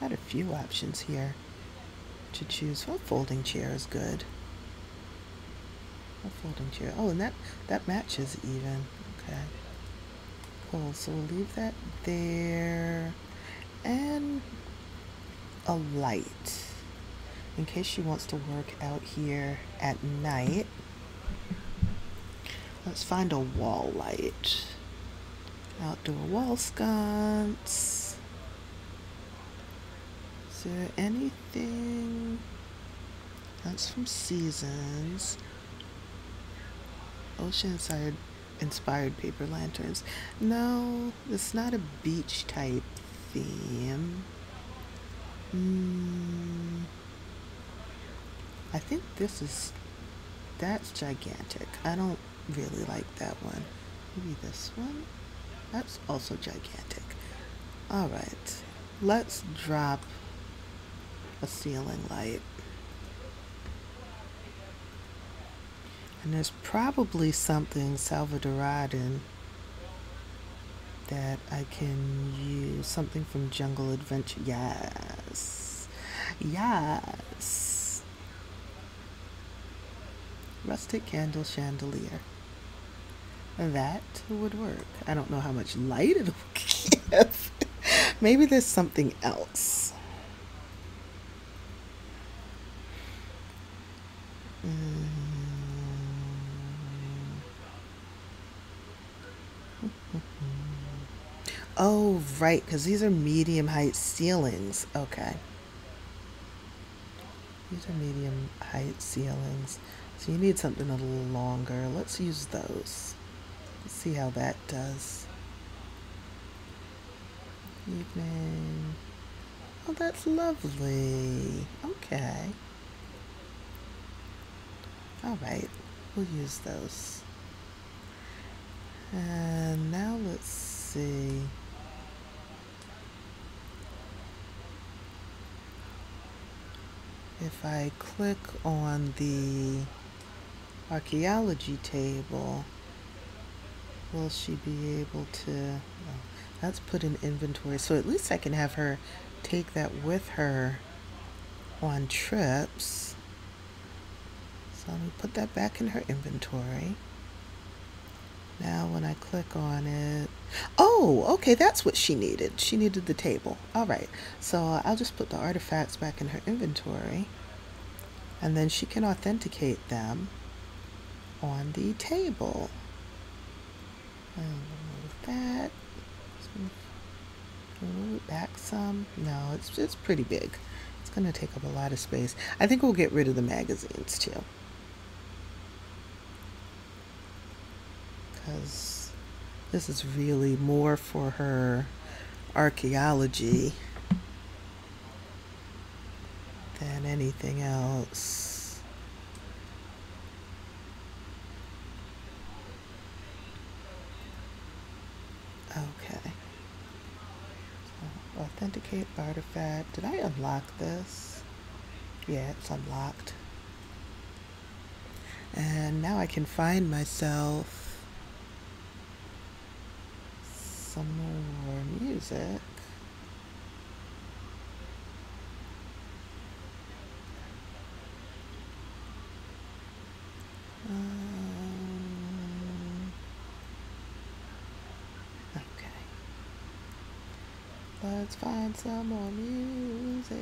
got a few options here to choose. Well, folding chair is good. A folding chair. Oh, and that, that matches even. Okay. Cool. So we'll leave that there. And a light in case she wants to work out here at night. Let's find a wall light. Outdoor wall sconce. Is there anything that's from Seasons? Oceanside inspired paper lanterns. No, it's not a beach type theme. Hmm. I think this is, that's gigantic. I don't really like that one. Maybe this one? That's also gigantic. All right, let's drop a ceiling light. And there's probably something Salvadoran that I can use. Something from Jungle Adventure. Yes. Yes. Rustic candle chandelier. That would work. I don't know how much light it'll give. Maybe there's something else. Mm. Oh, right, because these are medium height ceilings. Okay. These are medium height ceilings. So you need something a little longer. Let's use those. Let's see how that does. Evening. Oh, that's lovely. Okay. All right, we'll use those. And now let's see. If I click on the archaeology table. Will she be able to? Oh, that's put in inventory. So at least I can have her take that with her on trips. So let me put that back in her inventory. Now when I click on it, oh, okay, that's what she needed. She needed the table. All right, so I'll just put the artifacts back in her inventory and then she can authenticate them on the table. And move that. Move it back some. No, it's, it's pretty big. It's going to take up a lot of space. I think we'll get rid of the magazines too. Because this is really more for her archaeology than anything else. Okay. So, authenticate artifact. Did I unlock this? Yeah, it's unlocked. And now I can find myself some more music. Um, Let's find some more music.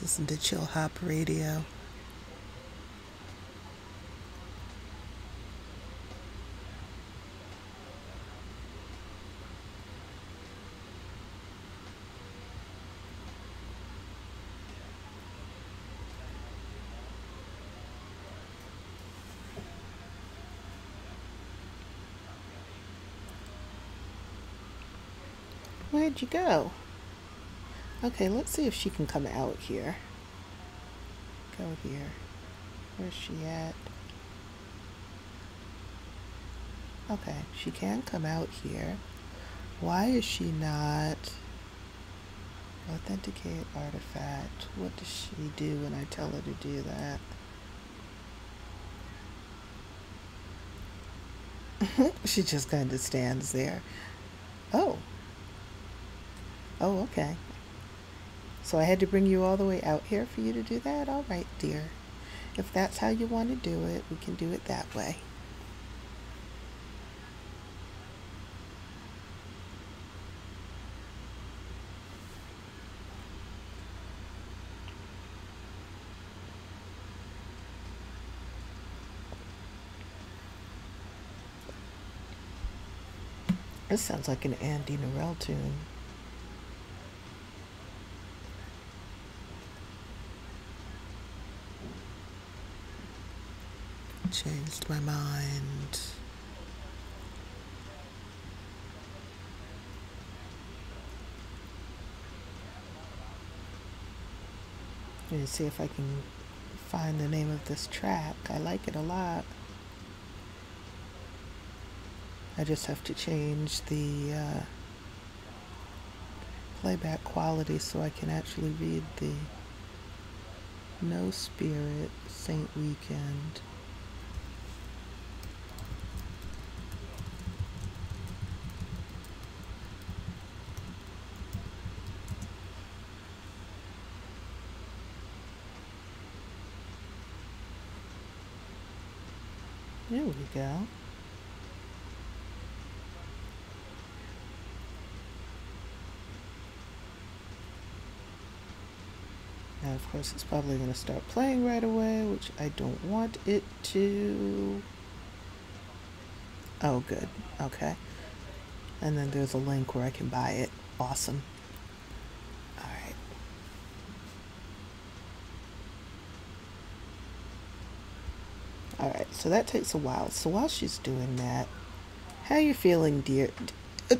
Listen to Chill Hop Radio. Where'd you go? Okay, let's see if she can come out here. Go here. Where's she at? Okay, she can come out here. Why is she not authenticate artifact? What does she do when I tell her to do that? she just kind of stands there. Oh, Oh, okay. So I had to bring you all the way out here for you to do that? All right, dear. If that's how you want to do it, we can do it that way. This sounds like an Andy Narell tune. Changed my mind. Let see if I can find the name of this track. I like it a lot. I just have to change the uh, playback quality so I can actually read the No Spirit Saint Weekend. There we go. Now, of course, it's probably going to start playing right away, which I don't want it to. Oh, good. Okay. And then there's a link where I can buy it. Awesome. All right, so that takes a while. So while she's doing that, how you feeling, dear? Uh,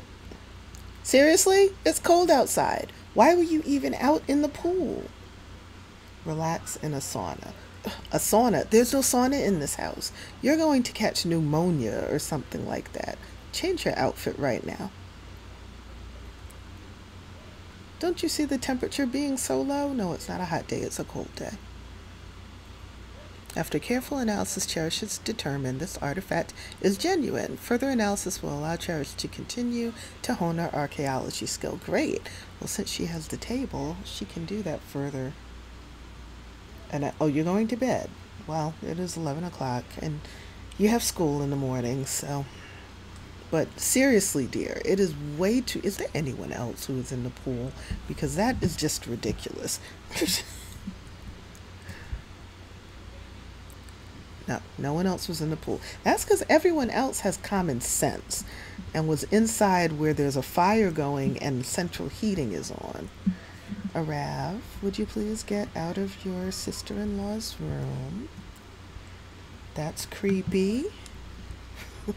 seriously? It's cold outside. Why were you even out in the pool? Relax in a sauna. a sauna. There's no sauna in this house. You're going to catch pneumonia or something like that. Change your outfit right now. Don't you see the temperature being so low? No, it's not a hot day, it's a cold day. After careful analysis, Cherish has determined this artifact is genuine. Further analysis will allow Cherish to continue to hone her archaeology skill. Great. Well, since she has the table, she can do that further. And I, oh, you're going to bed. Well, it is 11 o'clock, and you have school in the morning, so. But seriously, dear, it is way too. Is there anyone else who is in the pool? Because that is just ridiculous. No, no one else was in the pool. That's because everyone else has common sense and was inside where there's a fire going and central heating is on. Uh, Arav, would you please get out of your sister in law's room? That's creepy.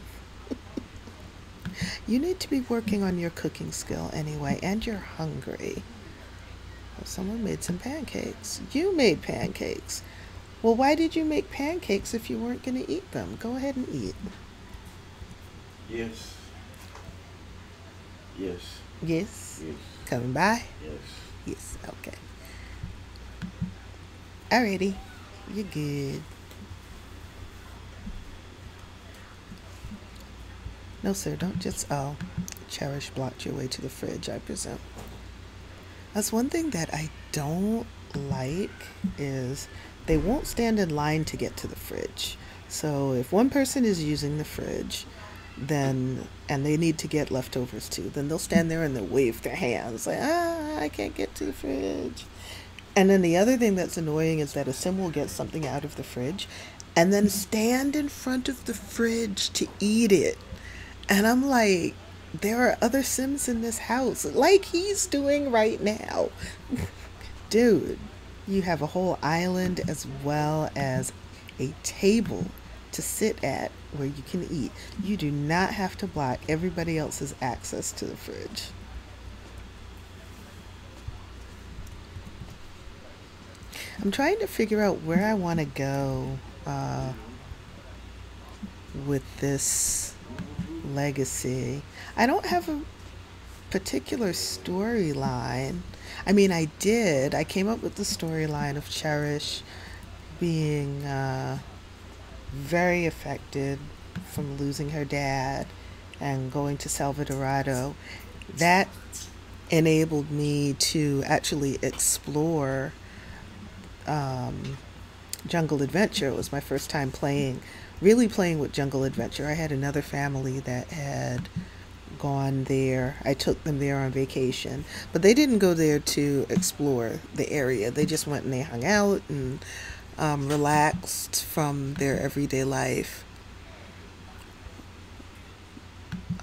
you need to be working on your cooking skill anyway, and you're hungry. Well, someone made some pancakes. You made pancakes. Well, why did you make pancakes if you weren't going to eat them? Go ahead and eat. Yes. Yes. Yes. Yes. Coming by? Yes. Yes. Okay. Alrighty. You're good. No, sir. Don't just. Oh. Cherish blocked your way to the fridge, I presume. That's one thing that I don't like is they won't stand in line to get to the fridge. So if one person is using the fridge, then and they need to get leftovers too, then they'll stand there and they'll wave their hands like, ah, I can't get to the fridge. And then the other thing that's annoying is that a sim will get something out of the fridge and then stand in front of the fridge to eat it. And I'm like, there are other sims in this house, like he's doing right now. Dude, you have a whole island as well as a table to sit at where you can eat. You do not have to block everybody else's access to the fridge. I'm trying to figure out where I want to go uh, with this legacy. I don't have a particular storyline. I mean, I did. I came up with the storyline of Cherish being uh, very affected from losing her dad and going to Salvadorado. That enabled me to actually explore um, Jungle Adventure. It was my first time playing, really playing with Jungle Adventure. I had another family that had gone there. I took them there on vacation, but they didn't go there to explore the area. They just went and they hung out and um, relaxed from their everyday life.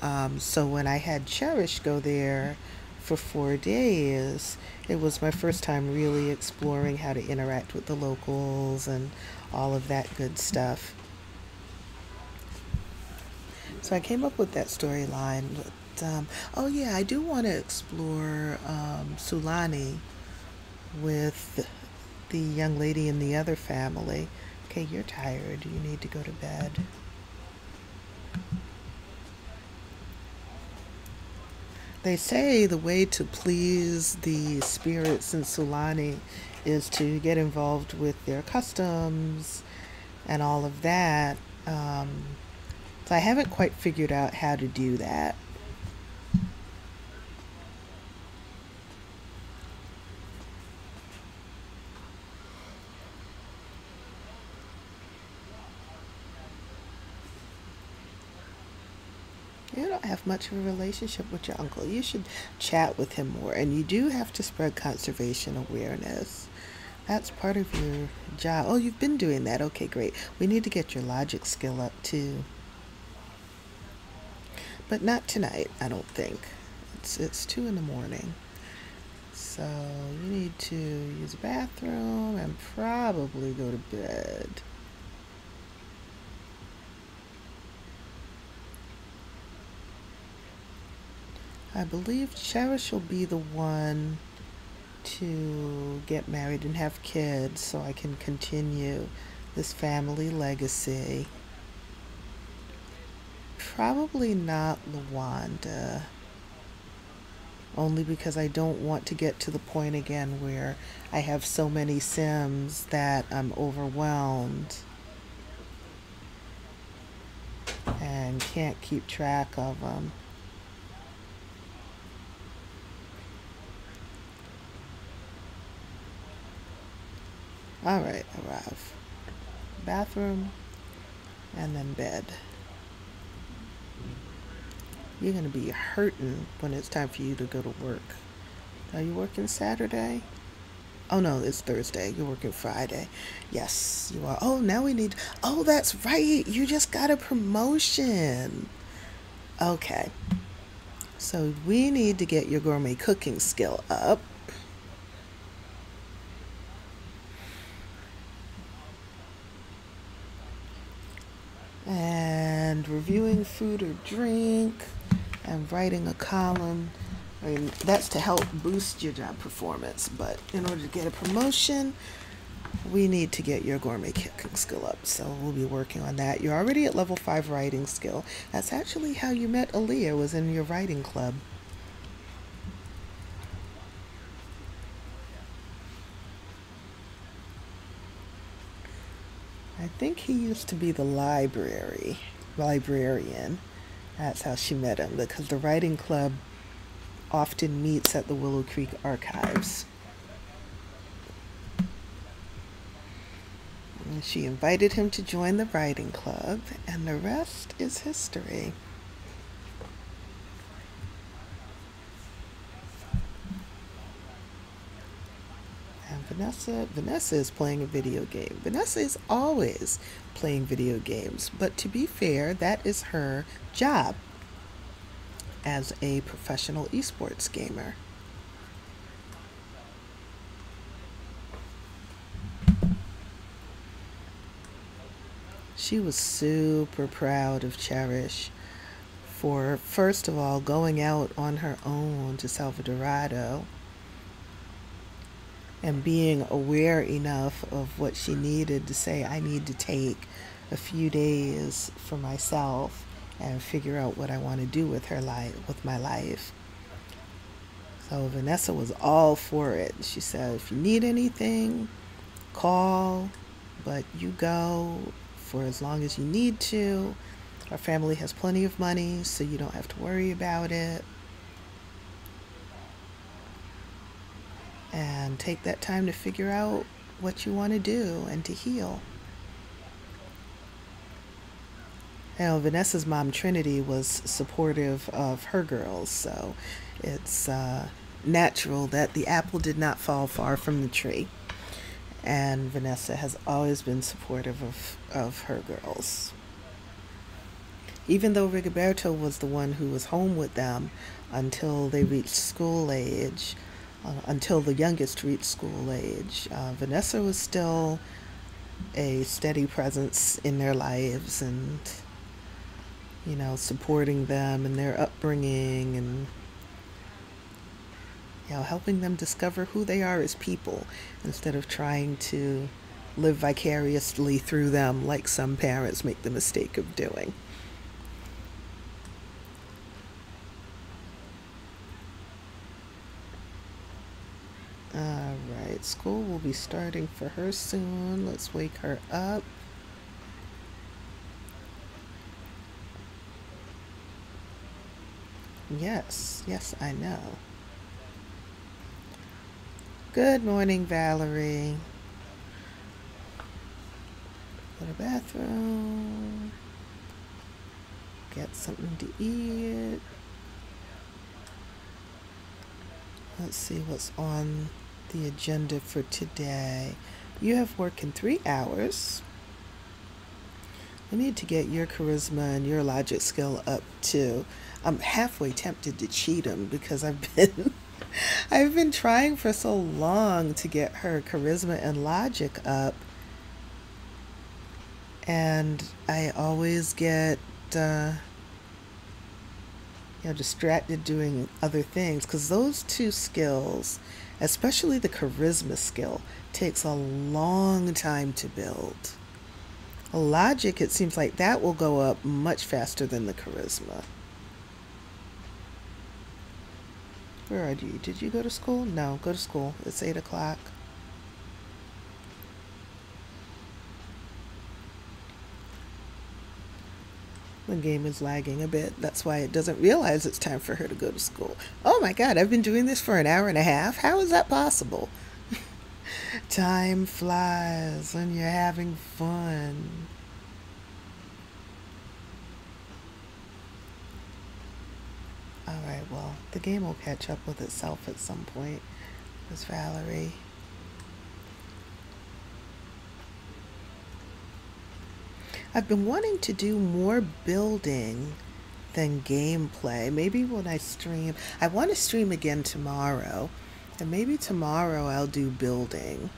Um, so when I had Cherish go there for four days, it was my first time really exploring how to interact with the locals and all of that good stuff. So I came up with that storyline. Um, oh yeah, I do want to explore um, Sulani with the young lady in the other family. Okay, you're tired. You need to go to bed. They say the way to please the spirits in Sulani is to get involved with their customs and all of that. Um, so I haven't quite figured out how to do that. You don't have much of a relationship with your uncle. You should chat with him more. And you do have to spread conservation awareness. That's part of your job. Oh, you've been doing that. Okay, great. We need to get your logic skill up too but not tonight, I don't think. It's it's two in the morning. So you need to use a bathroom and probably go to bed. I believe Cherish will be the one to get married and have kids so I can continue this family legacy. Probably not Lawanda. Only because I don't want to get to the point again where I have so many Sims that I'm overwhelmed and can't keep track of them. All right, Arav. Bathroom and then bed. You're going to be hurting when it's time for you to go to work. Are you working Saturday? Oh no, it's Thursday. You're working Friday. Yes, you are. Oh, now we need. Oh, that's right. You just got a promotion. Okay. So we need to get your gourmet cooking skill up. And reviewing food or drink and writing a column I mean, that's to help boost your job performance. But in order to get a promotion, we need to get your gourmet cooking skill up. So we'll be working on that. You're already at level five writing skill. That's actually how you met Aaliyah, was in your writing club. I think he used to be the library librarian. That's how she met him because the writing club often meets at the Willow Creek Archives. And she invited him to join the writing club, and the rest is history. And Vanessa, Vanessa is playing a video game. Vanessa is always playing video games, but to be fair, that is her job as a professional esports gamer. She was super proud of Cherish for, first of all, going out on her own to Salvadorado and being aware enough of what she needed to say, I need to take a few days for myself and figure out what I want to do with her life, with my life. So Vanessa was all for it. She said, if you need anything, call, but you go for as long as you need to. Our family has plenty of money, so you don't have to worry about it. And take that time to figure out what you want to do and to heal. Now, Vanessa's mom, Trinity, was supportive of her girls, so it's uh, natural that the apple did not fall far from the tree. And Vanessa has always been supportive of, of her girls. Even though Rigoberto was the one who was home with them until they reached school age, uh, until the youngest reached school age, uh, Vanessa was still a steady presence in their lives and you know, supporting them and their upbringing and you know, helping them discover who they are as people instead of trying to live vicariously through them like some parents make the mistake of doing. All right, school will be starting for her soon. Let's wake her up. Yes, yes, I know. Good morning, Valerie. Go to bathroom. Get something to eat. Let's see what's on the agenda for today. You have work in three hours. I need to get your charisma and your logic skill up too. I'm halfway tempted to cheat him because I've been I've been trying for so long to get her charisma and logic up and I always get uh, you know distracted doing other things because those two skills especially the charisma skill, takes a long time to build. Logic, it seems like that will go up much faster than the charisma. Where are you? Did you go to school? No, go to school. It's 8 o'clock. The game is lagging a bit. That's why it doesn't realize it's time for her to go to school. Oh my god, I've been doing this for an hour and a half. How is that possible? time flies when you're having fun. Alright, well, the game will catch up with itself at some point. Miss Valerie. I've been wanting to do more building than gameplay. Maybe when I stream, I want to stream again tomorrow. And maybe tomorrow I'll do building.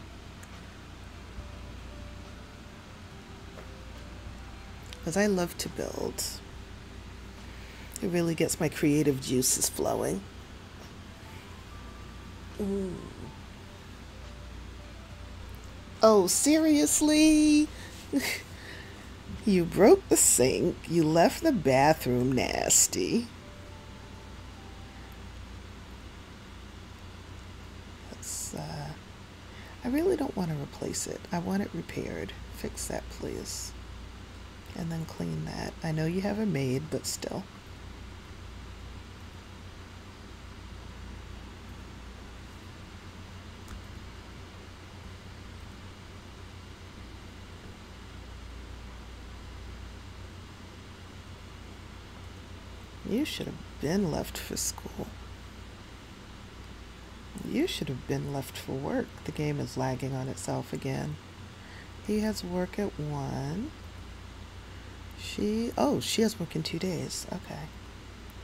Because I love to build. It really gets my creative juices flowing. Ooh. Oh, seriously? You broke the sink. You left the bathroom nasty. That's, uh, I really don't want to replace it. I want it repaired. Fix that, please. And then clean that. I know you have a maid, but still. You should have been left for school. You should have been left for work. The game is lagging on itself again. He has work at 1. She, oh, she has work in two days. Okay.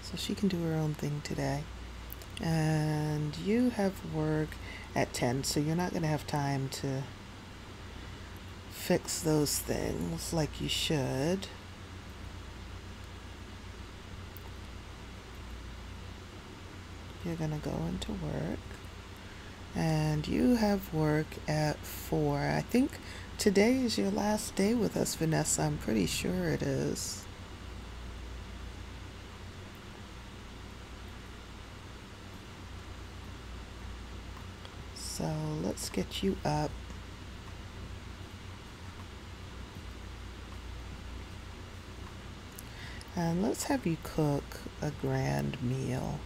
So she can do her own thing today. And you have work at 10, so you're not going to have time to fix those things like you should. You're going to go into work and you have work at 4. I think today is your last day with us, Vanessa. I'm pretty sure it is. So let's get you up. And let's have you cook a grand meal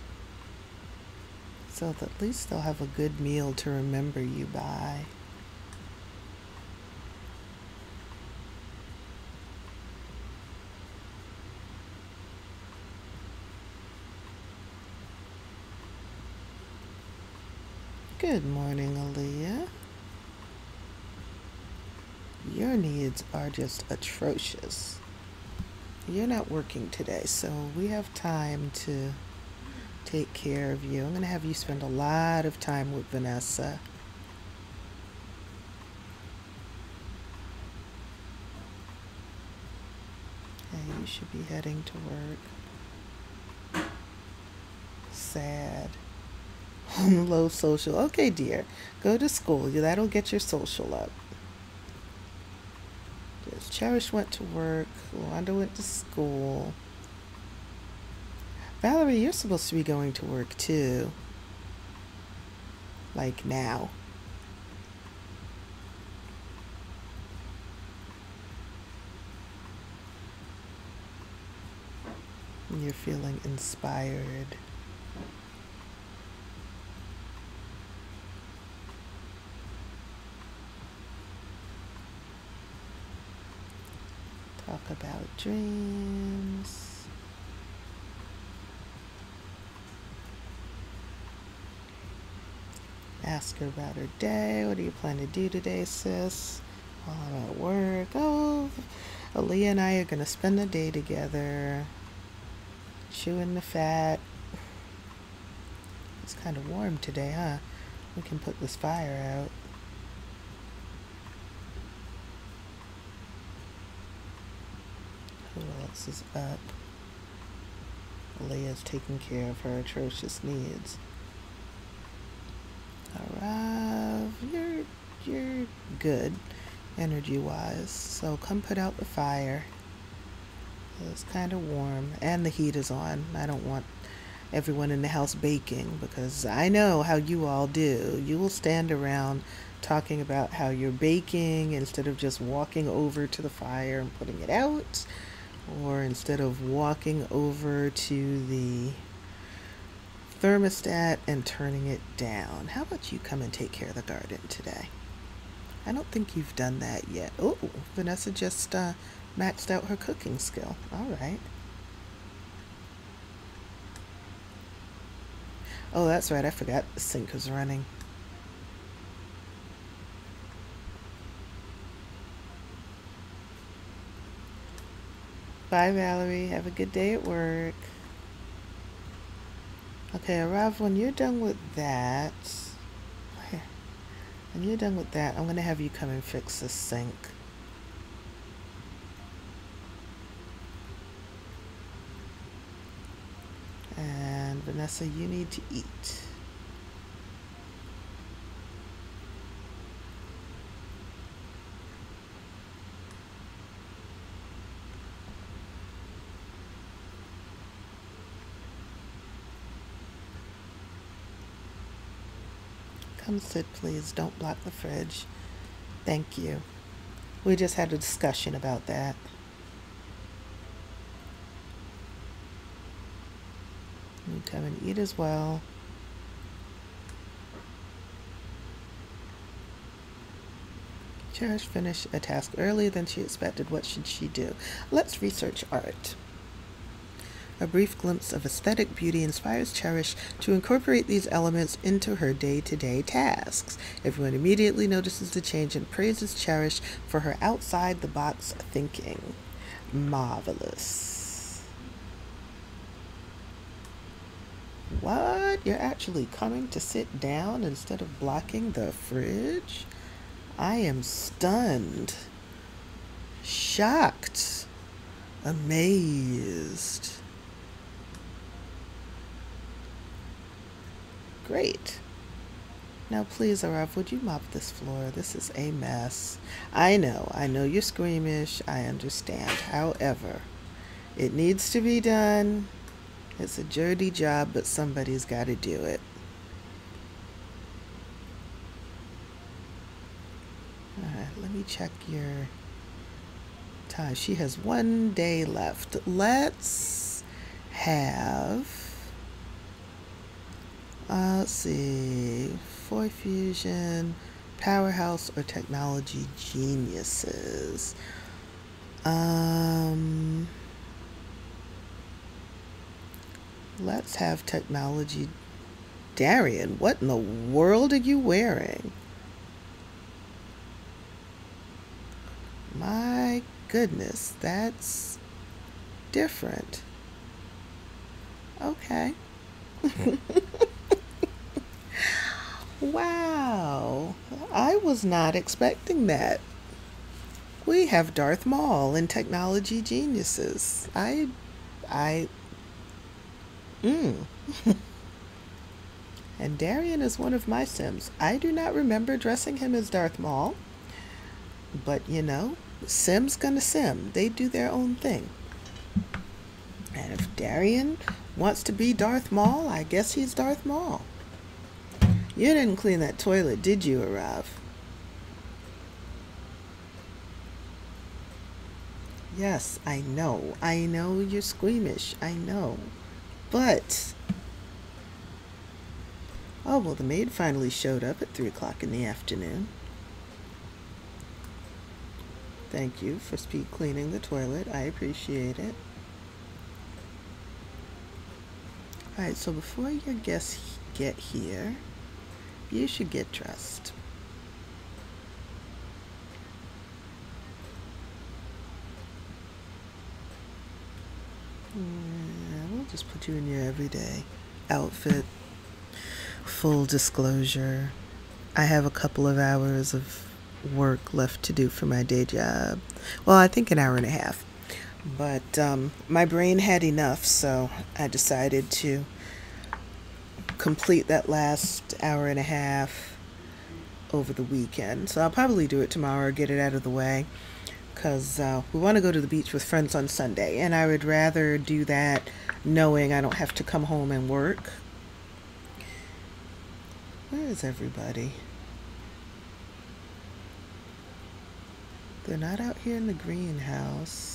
so at least they'll have a good meal to remember you by. Good morning, Aaliyah. Your needs are just atrocious. You're not working today, so we have time to take care of you. I'm going to have you spend a lot of time with Vanessa. You should be heading to work. Sad. Low social. Okay, dear. Go to school. That'll get your social up. Cherish went to work. Wanda went to school. Valerie, you're supposed to be going to work too. Like now. You're feeling inspired. Talk about dreams. Ask her about her day. What do you plan to do today, sis? While I'm at work. Oh, Aaliyah and I are going to spend the day together. Chewing the fat. It's kind of warm today, huh? We can put this fire out. Who else is up? Aaliyah's taking care of her atrocious needs. You're you're good energy wise. So come put out the fire. It's kind of warm and the heat is on. I don't want everyone in the house baking because I know how you all do. You will stand around talking about how you're baking instead of just walking over to the fire and putting it out, or instead of walking over to the thermostat and turning it down. How about you come and take care of the garden today? I don't think you've done that yet. Oh, Vanessa just uh, maxed out her cooking skill. All right. Oh, that's right. I forgot the sink is running. Bye, Valerie. Have a good day at work. Okay, Arav, when you're done with that, when you're done with that, I'm going to have you come and fix the sink. And Vanessa, you need to eat. Come sit, please. Don't block the fridge. Thank you. We just had a discussion about that. You come and eat as well. Cherish finished a task earlier than she expected. What should she do? Let's research art. A brief glimpse of aesthetic beauty inspires Cherish to incorporate these elements into her day to day tasks. Everyone immediately notices the change and praises Cherish for her outside the box thinking. Marvelous. What? You're actually coming to sit down instead of blocking the fridge? I am stunned, shocked, amazed. Great. Now, please, Arav, would you mop this floor? This is a mess. I know, I know you're squeamish. I understand. However, it needs to be done. It's a dirty job, but somebody's got to do it. All right, let me check your time. She has one day left. Let's have uh, let's see. Foy Fusion, Powerhouse, or Technology Geniuses. Um, let's have Technology. Darian, what in the world are you wearing? My goodness, that's different. Okay. Wow, I was not expecting that. We have Darth Maul and Technology Geniuses. I, I, mm. and Darian is one of my Sims. I do not remember dressing him as Darth Maul, but you know, Sim's gonna sim. They do their own thing. And if Darian wants to be Darth Maul, I guess he's Darth Maul. You didn't clean that toilet, did you, Arav? Yes, I know. I know you're squeamish. I know. But. Oh, well, the maid finally showed up at 3 o'clock in the afternoon. Thank you for speed cleaning the toilet. I appreciate it. Alright, so before your guests get here, you should get dressed. Yeah, we'll just put you in your everyday outfit. Full disclosure, I have a couple of hours of work left to do for my day job. Well, I think an hour and a half. But um, my brain had enough, so I decided to complete that last hour and a half over the weekend. So I'll probably do it tomorrow, get it out of the way, because uh, we want to go to the beach with friends on Sunday, and I would rather do that knowing I don't have to come home and work. Where is everybody? They're not out here in the greenhouse.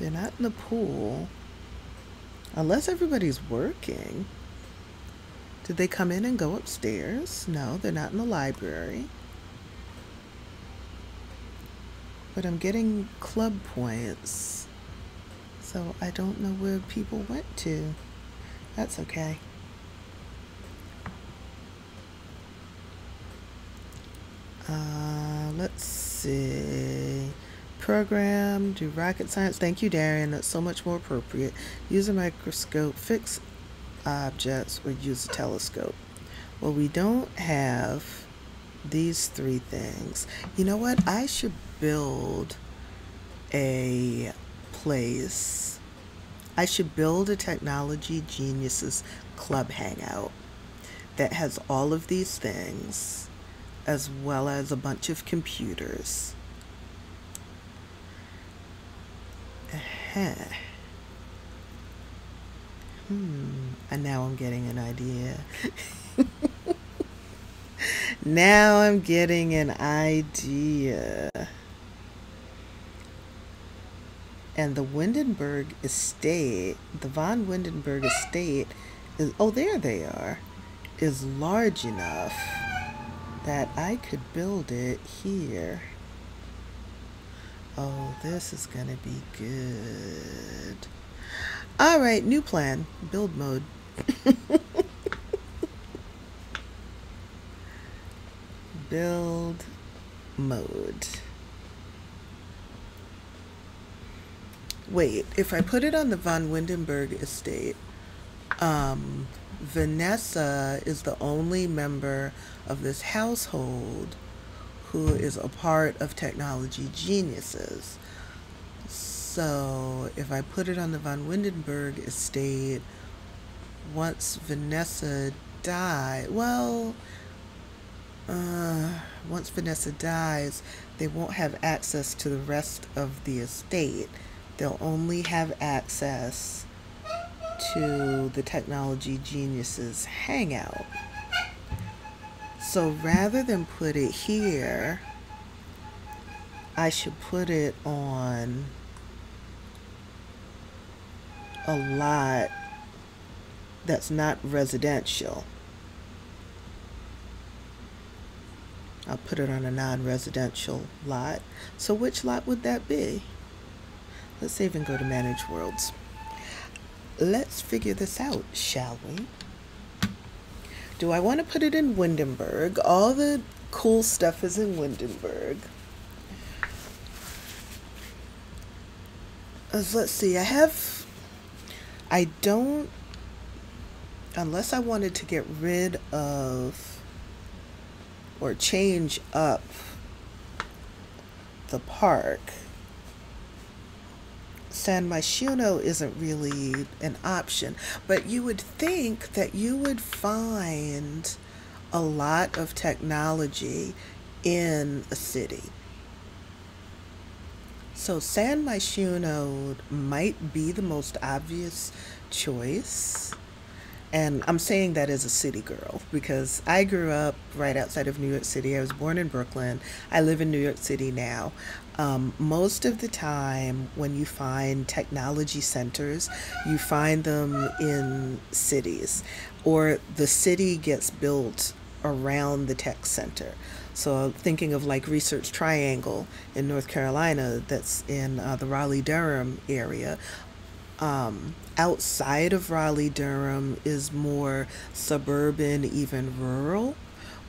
They're not in the pool. Unless everybody's working. Did they come in and go upstairs? No, they're not in the library. But I'm getting club points. So I don't know where people went to. That's okay. Uh, let's see. Program, do rocket science. Thank you, Darian. That's so much more appropriate. Use a microscope, fix objects, or use a telescope. Well, we don't have these three things. You know what? I should build a place. I should build a technology geniuses club hangout that has all of these things as well as a bunch of computers. Hmm, and now I'm getting an idea. now I'm getting an idea. And the Windenburg estate, the von Windenburg estate, is oh, there they are, is large enough that I could build it here. Oh, this is going to be good. All right, new plan, build mode. build mode. Wait, if I put it on the von Windenburg estate, um, Vanessa is the only member of this household who is a part of Technology Geniuses. So if I put it on the von Windenburg estate, once Vanessa died, well, uh, once Vanessa dies, they won't have access to the rest of the estate. They'll only have access to the Technology Geniuses Hangout. So rather than put it here, I should put it on a lot that's not residential. I'll put it on a non-residential lot. So which lot would that be? Let's even go to Manage Worlds. Let's figure this out, shall we? Do I want to put it in Windenburg? All the cool stuff is in Windenburg. As let's see, I have, I don't, unless I wanted to get rid of or change up the park. San Myshuno isn't really an option, but you would think that you would find a lot of technology in a city. So San Myshuno might be the most obvious choice. And I'm saying that as a city girl because I grew up right outside of New York City. I was born in Brooklyn. I live in New York City now. Um, most of the time, when you find technology centers, you find them in cities, or the city gets built around the tech center. So, thinking of like Research Triangle in North Carolina, that's in uh, the Raleigh Durham area, um, outside of Raleigh Durham is more suburban, even rural,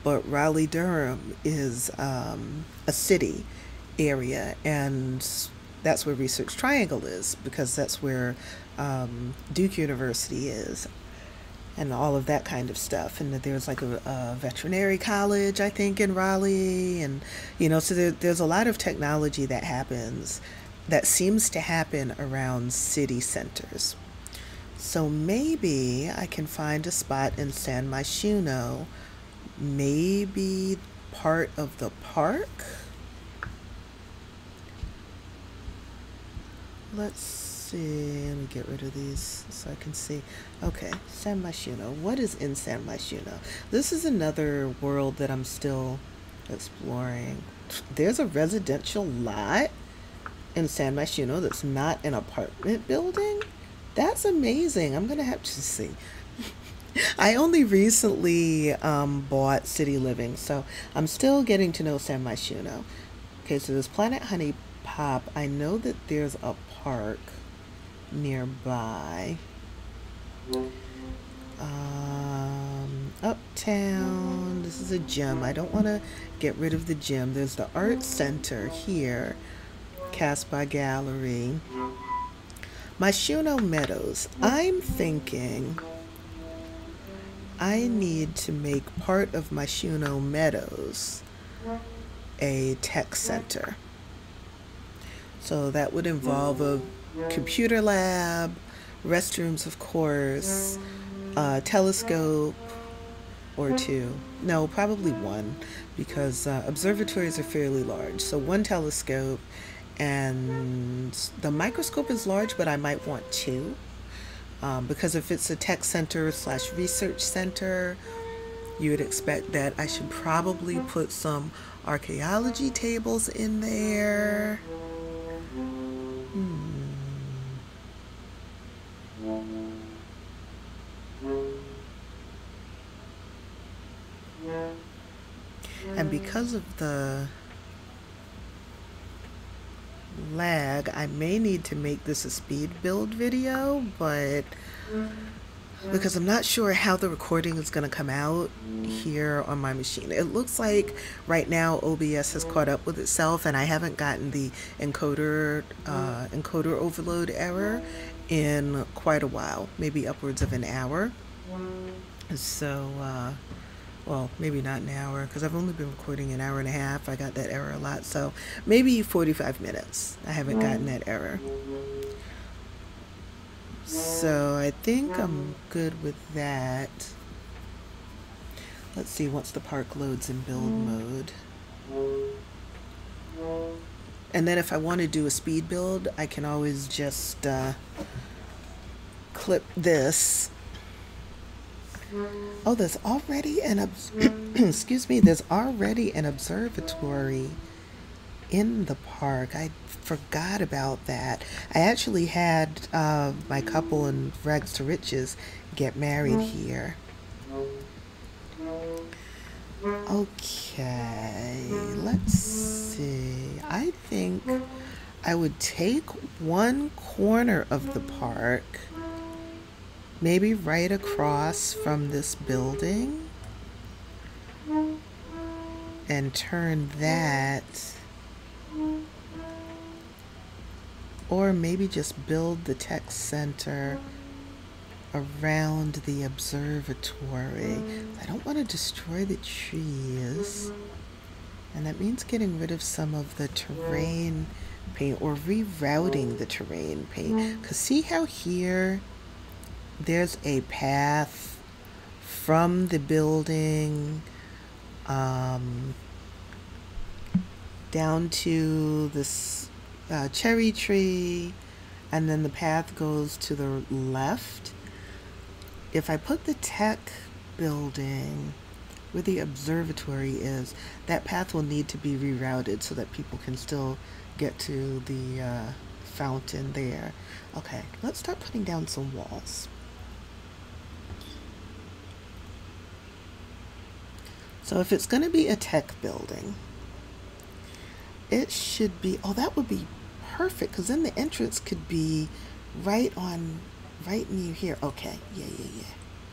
but Raleigh Durham is um, a city area, and that's where Research Triangle is because that's where um, Duke University is. And all of that kind of stuff, and there's like a, a veterinary college, I think, in Raleigh, and you know, so there, there's a lot of technology that happens that seems to happen around city centers. So maybe I can find a spot in San Myshuno, maybe part of the park. Let's see. Let me get rid of these so I can see. Okay, San Myshuno. What is in San Myshuno? This is another world that I'm still exploring. There's a residential lot in San Myshuno that's not an apartment building. That's amazing. I'm going to have to see. I only recently um, bought City Living, so I'm still getting to know San Myshuno. Okay, so this Planet Honey Pop. I know that there's a park nearby. Um, uptown. This is a gym. I don't want to get rid of the gym. There's the art center here, Casbah Gallery. Myshuno Meadows. I'm thinking I need to make part of Myshuno Meadows a tech center. So that would involve a computer lab, restrooms, of course, a telescope or two. No, probably one because uh, observatories are fairly large. So one telescope and the microscope is large, but I might want two. Um, because if it's a tech center slash research center, you would expect that I should probably put some archaeology tables in there. Hmm. And because of the lag, I may need to make this a speed build video, but because I'm not sure how the recording is going to come out here on my machine. It looks like right now OBS has caught up with itself and I haven't gotten the encoder uh, encoder overload error in quite a while, maybe upwards of an hour. So, uh, well, maybe not an hour because I've only been recording an hour and a half. I got that error a lot. So maybe 45 minutes. I haven't gotten that error. So I think I'm good with that. Let's see once the park loads in build mode. And then if I want to do a speed build, I can always just uh, clip this Oh, there's already an excuse me. There's already an observatory in the park. I forgot about that. I actually had uh, my couple in Rags to Riches get married here. Okay, let's see. I think I would take one corner of the park maybe right across from this building and turn that or maybe just build the tech center around the observatory. I don't want to destroy the trees. And that means getting rid of some of the terrain paint or rerouting the terrain paint. Because see how here there's a path from the building um, down to this uh, cherry tree, and then the path goes to the left. If I put the tech building where the observatory is, that path will need to be rerouted so that people can still get to the uh, fountain there. Okay, let's start putting down some walls. So if it's going to be a tech building, it should be, oh, that would be perfect because then the entrance could be right on, right near here. Okay, yeah, yeah, yeah,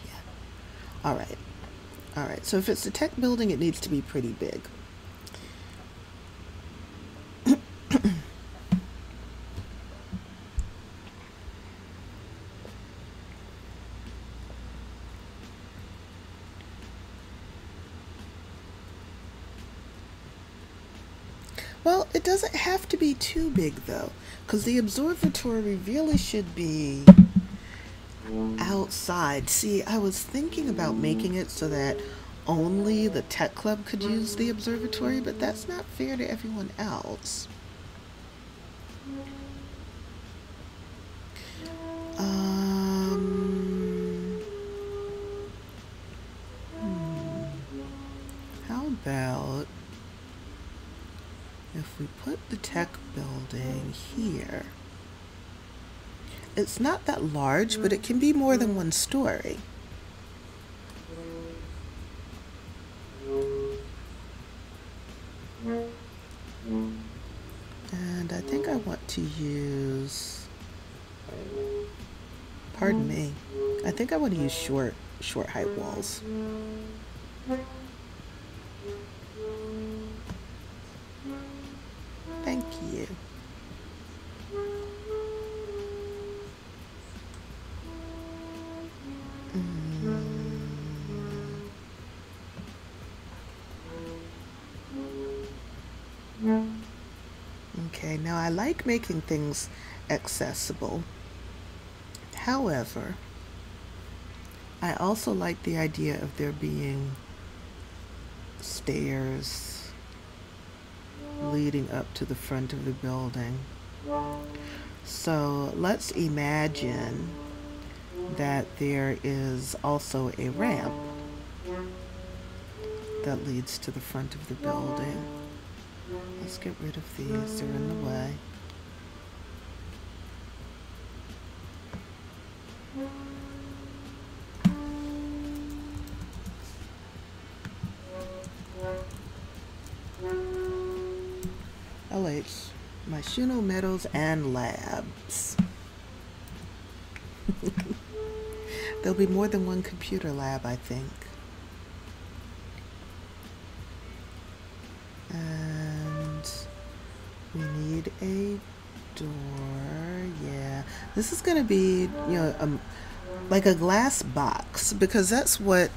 yeah. All right, all right. So if it's a tech building, it needs to be pretty big. Well, it doesn't have to be too big though, because the observatory really should be outside. See, I was thinking about making it so that only the tech club could use the observatory, but that's not fair to everyone else. Um, hmm, how about if we put the tech building here? It's not that large, but it can be more than one story. And I think I want to use, pardon me, I think I want to use short, short height walls. You. Mm. Okay, now I like making things accessible. However, I also like the idea of there being stairs leading up to the front of the building. So let's imagine that there is also a ramp that leads to the front of the building. Let's get rid of these, they're in the way. LH, Myshuno Metals and Labs. There'll be more than one computer lab, I think. And we need a door. Yeah. This is going to be, you know, um, like a glass box because that's what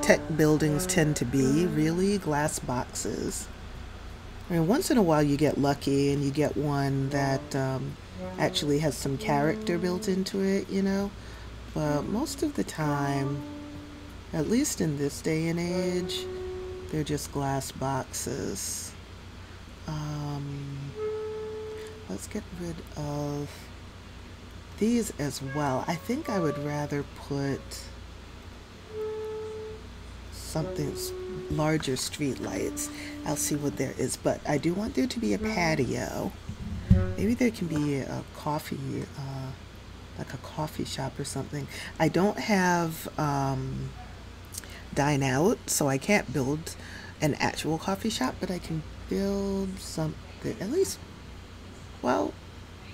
tech buildings tend to be, really, glass boxes. I mean, once in a while you get lucky and you get one that um, actually has some character built into it, you know. But most of the time, at least in this day and age, they're just glass boxes. Um, let's get rid of these as well. I think I would rather put something larger street lights. I'll see what there is, but I do want there to be a patio. Maybe there can be a coffee, uh, like a coffee shop or something. I don't have um, dine out, so I can't build an actual coffee shop, but I can build something, at least, well,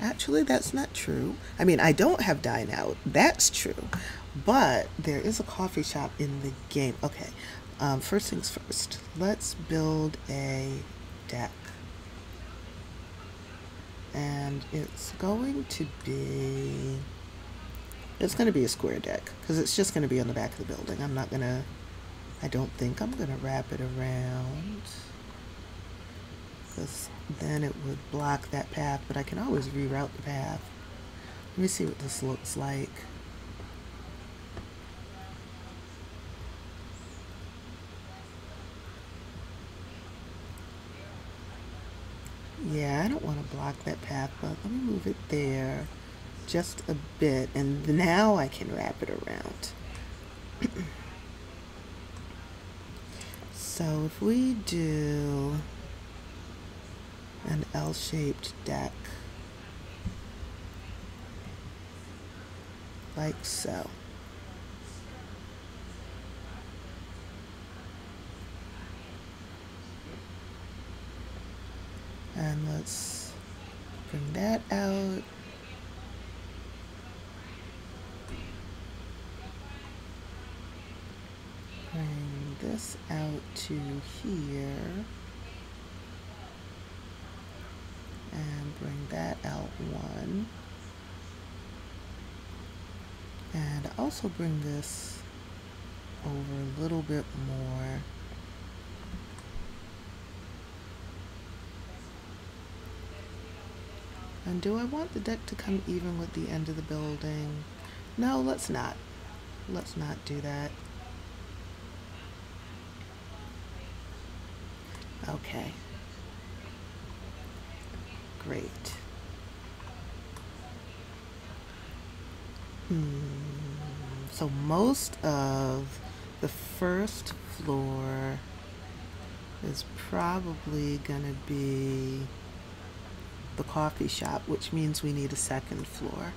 actually, that's not true. I mean, I don't have dine out, that's true, but there is a coffee shop in the game. Okay, um, first things first, let's build a deck. And it's going to be, it's going to be a square deck because it's just going to be on the back of the building. I'm not going to, I don't think I'm going to wrap it around because then it would block that path, but I can always reroute the path. Let me see what this looks like. Yeah, I don't want to block that path, but let me move it there just a bit, and now I can wrap it around. so if we do an L-shaped deck, like so. And let's bring that out. Bring this out to here. And bring that out one. And also bring this over a little bit more. And do I want the deck to come even with the end of the building? No, let's not. Let's not do that. Okay. Great. Hmm. So most of the first floor is probably gonna be the coffee shop, which means we need a second floor.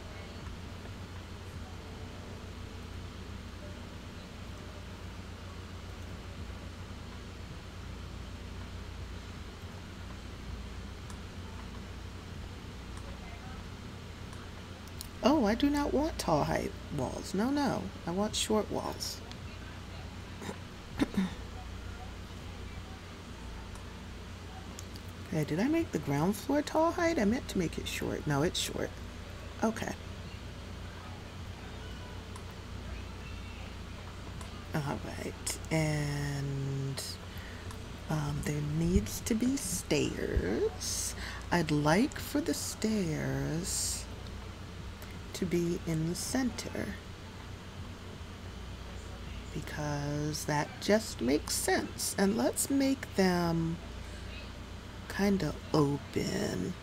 Oh, I do not want tall height walls. No, no. I want short walls. did I make the ground floor tall height? I meant to make it short. No, it's short. Okay. All right. And um, there needs to be stairs. I'd like for the stairs to be in the center because that just makes sense. And let's make them kind of open.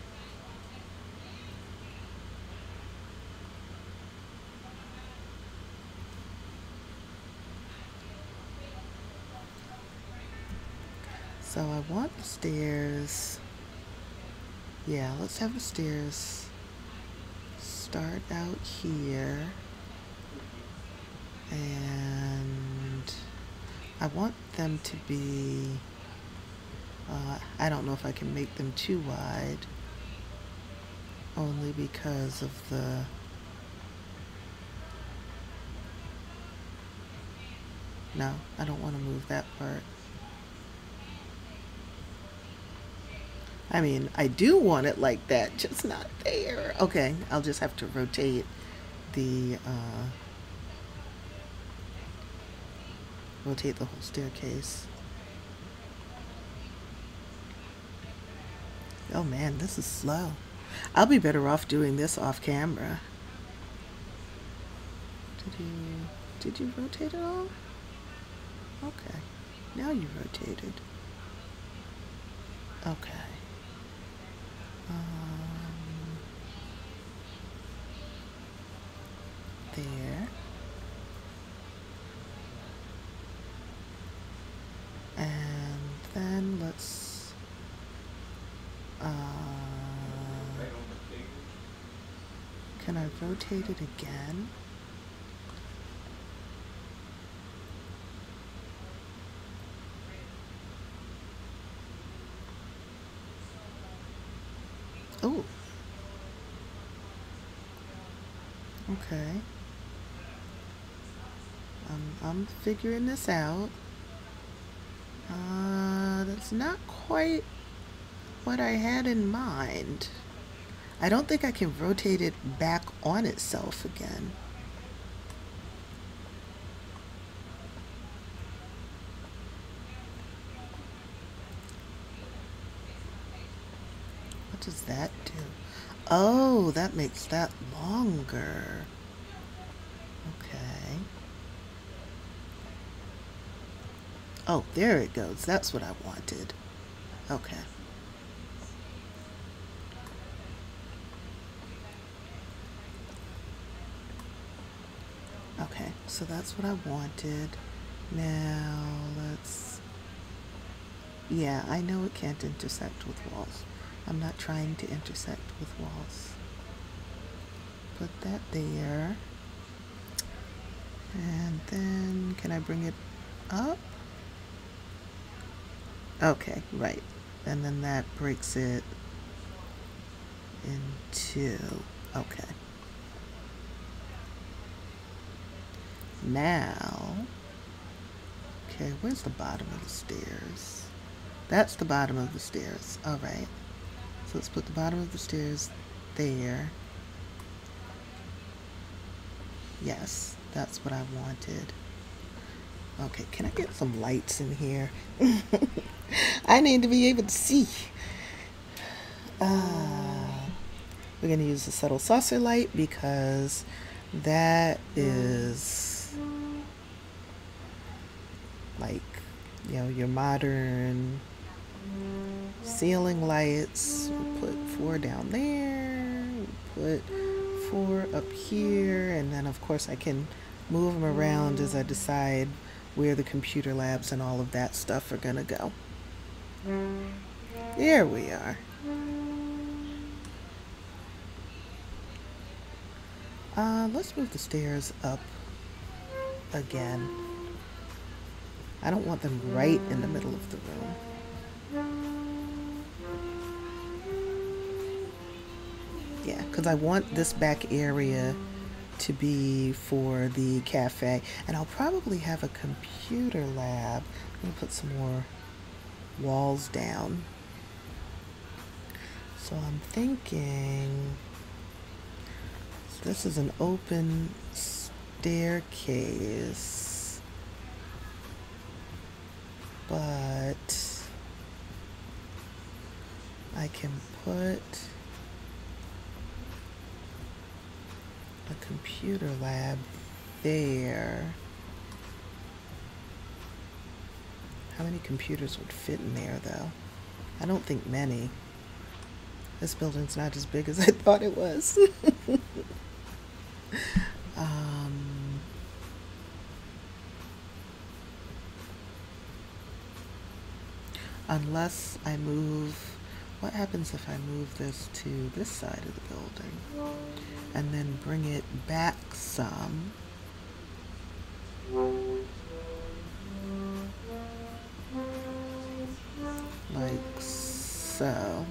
So I want the stairs. Yeah, let's have the stairs start out here and I want them to be uh, I don't know if I can make them too wide only because of the no I don't want to move that part I mean, I do want it like that, just not there. Okay, I'll just have to rotate the, uh, rotate the whole staircase. Oh man, this is slow. I'll be better off doing this off camera. Did you, did you rotate it all? Okay, now you rotated. Okay um, there and then let's uh, can I rotate it again Oh. Okay. I'm, I'm figuring this out. Uh, that's not quite what I had in mind. I don't think I can rotate it back on itself again. What does that do? Oh, that makes that longer. Okay. Oh, there it goes. That's what I wanted. Okay. Okay, so that's what I wanted. Now, let's... Yeah, I know it can't intersect with walls. I'm not trying to intersect with walls. Put that there. And then, can I bring it up? Okay, right. And then that breaks it in two. Okay. Now, okay, where's the bottom of the stairs? That's the bottom of the stairs. All right. So let's put the bottom of the stairs there. Yes, that's what I wanted. Okay, can I get some lights in here? I need to be able to see. Uh, we're going to use the subtle saucer light because that is like, you know, your modern ceiling lights. Put four down there, put four up here, and then of course I can move them around as I decide where the computer labs and all of that stuff are going to go. There we are. Uh, let's move the stairs up again. I don't want them right in the middle of the room. Yeah, because I want this back area to be for the cafe. And I'll probably have a computer lab. I'm going to put some more walls down. So I'm thinking this is an open staircase, but I can put a computer lab there. How many computers would fit in there though? I don't think many. This building's not as big as I thought it was. um, unless I move, what happens if I move this to this side of the building and then bring it back some? Like so.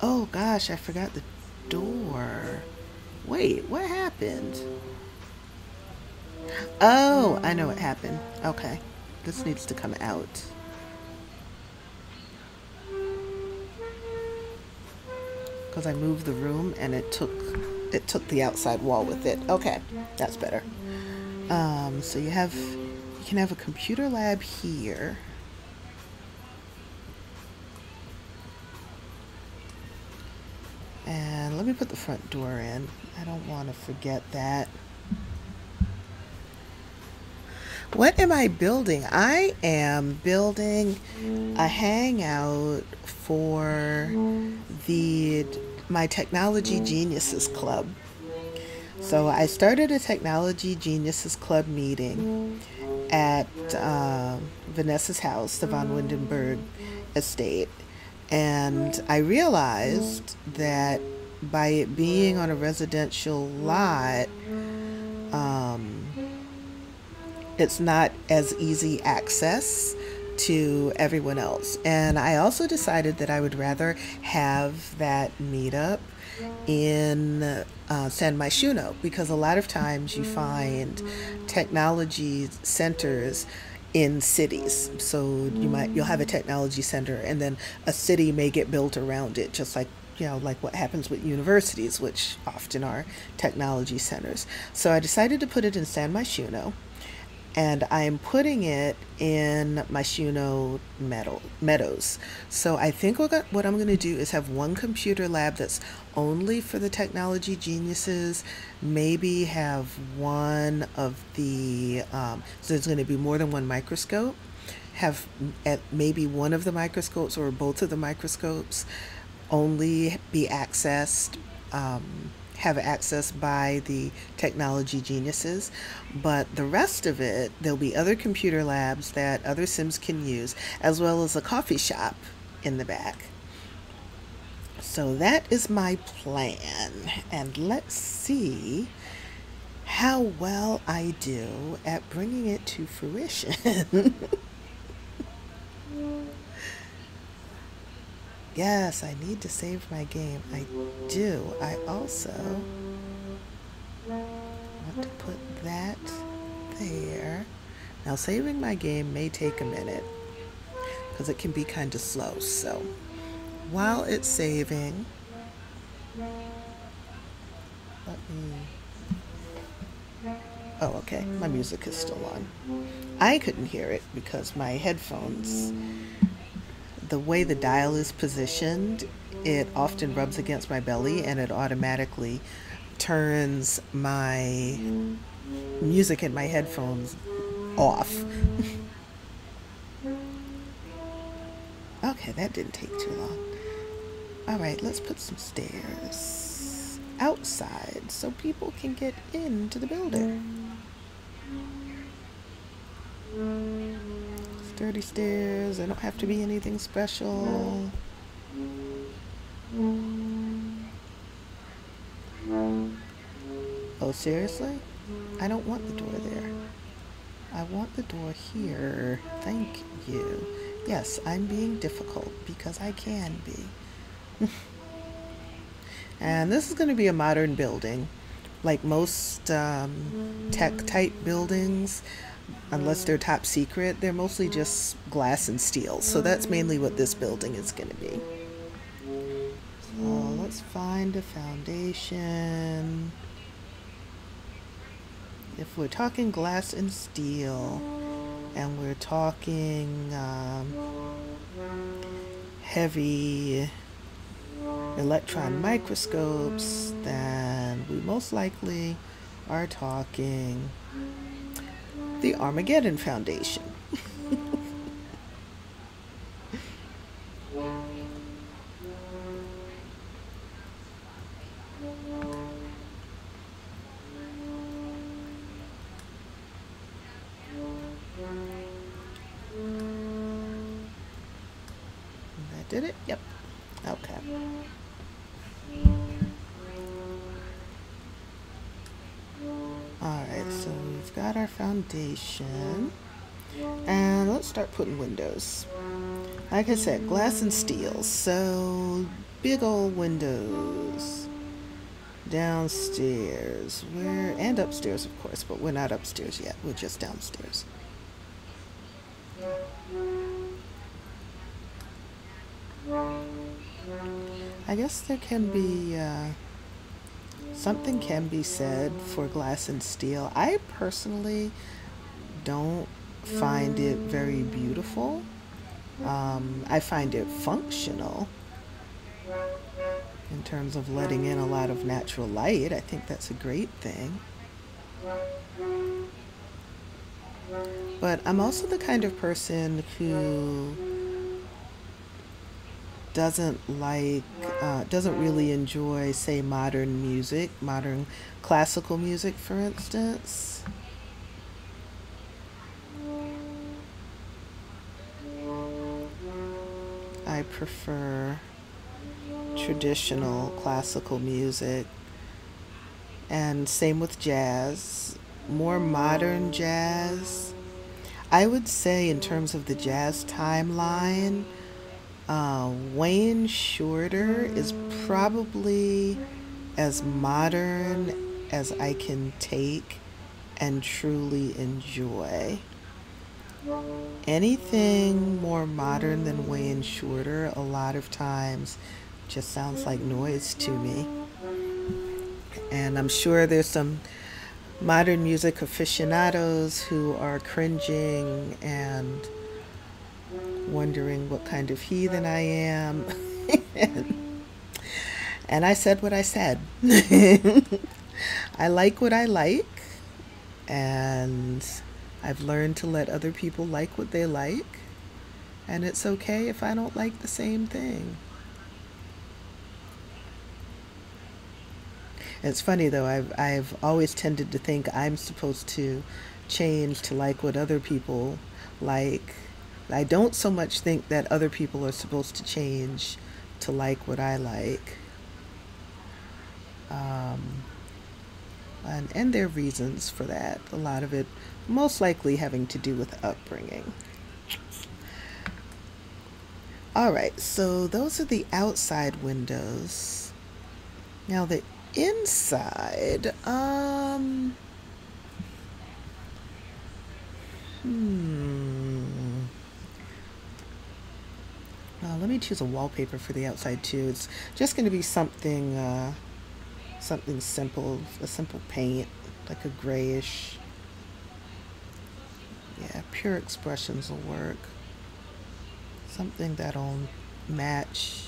Oh gosh, I forgot the door. Wait, what happened? Oh, I know what happened. Okay. This needs to come out. Because I moved the room and it took it took the outside wall with it. Okay, that's better. Um, so you have you can have a computer lab here. And let me put the front door in. I don't want to forget that. What am I building? I am building a hangout for the my Technology Geniuses Club. So I started a Technology Geniuses Club meeting at uh, Vanessa's house, the Von Windenburg estate, and I realized that by it being on a residential lot, um, it's not as easy access to everyone else. And I also decided that I would rather have that meetup in uh, San Myshuno because a lot of times you find technology centers in cities. So you might you'll have a technology center and then a city may get built around it just like you know like what happens with universities which often are technology centers. So I decided to put it in San Myshuno and I'm putting it in Myshuno meadow, Meadows. So I think what, what I'm going to do is have one computer lab that's only for the technology geniuses, maybe have one of the, um, so there's going to be more than one microscope, have at maybe one of the microscopes or both of the microscopes only be accessed um, have access by the technology geniuses, but the rest of it, there'll be other computer labs that other Sims can use, as well as a coffee shop in the back. So that is my plan, and let's see how well I do at bringing it to fruition. Yes, I need to save my game. I do. I also want to put that there. Now, saving my game may take a minute because it can be kind of slow. So, while it's saving, let me Oh, okay. My music is still on. I couldn't hear it because my headphones, the way the dial is positioned, it often rubs against my belly and it automatically turns my music in my headphones off. okay, that didn't take too long. All right, let's put some stairs outside so people can get into the building. Sturdy stairs, I don't have to be anything special. Oh, seriously? I don't want the door there. I want the door here. Thank you. Yes, I'm being difficult because I can be. and this is going to be a modern building. Like most um, tech type buildings, unless they're top secret, they're mostly just glass and steel. So that's mainly what this building is going to be. So let's find a foundation. If we're talking glass and steel, and we're talking um, heavy electron microscopes, then we most likely are talking the Armageddon Foundation. that did it? Yep. Okay. Alright, so we've got our foundation. And let's start putting windows. Like I said, glass and steel. So big old windows. Downstairs. We're and upstairs of course, but we're not upstairs yet. We're just downstairs. I guess there can be uh, something can be said for glass and steel. I personally don't find it very beautiful. Um, I find it functional in terms of letting in a lot of natural light. I think that's a great thing. But I'm also the kind of person who doesn't like, uh, doesn't really enjoy, say, modern music, modern classical music, for instance. I prefer traditional classical music. And same with jazz. More modern jazz. I would say, in terms of the jazz timeline, uh, Wayne Shorter is probably as modern as I can take and truly enjoy. Anything more modern than Wayne Shorter, a lot of times, just sounds like noise to me. And I'm sure there's some modern music aficionados who are cringing and wondering what kind of heathen I am. and I said what I said. I like what I like, and I've learned to let other people like what they like, and it's okay if I don't like the same thing. It's funny though, I've, I've always tended to think I'm supposed to change to like what other people like I don't so much think that other people are supposed to change to like what I like. Um, and, and there are reasons for that. A lot of it most likely having to do with upbringing. All right, so those are the outside windows. Now the inside, um, hmm. Uh, let me choose a wallpaper for the outside too. It's just going to be something, uh, something simple, a simple paint, like a grayish Yeah, pure expressions will work. Something that'll match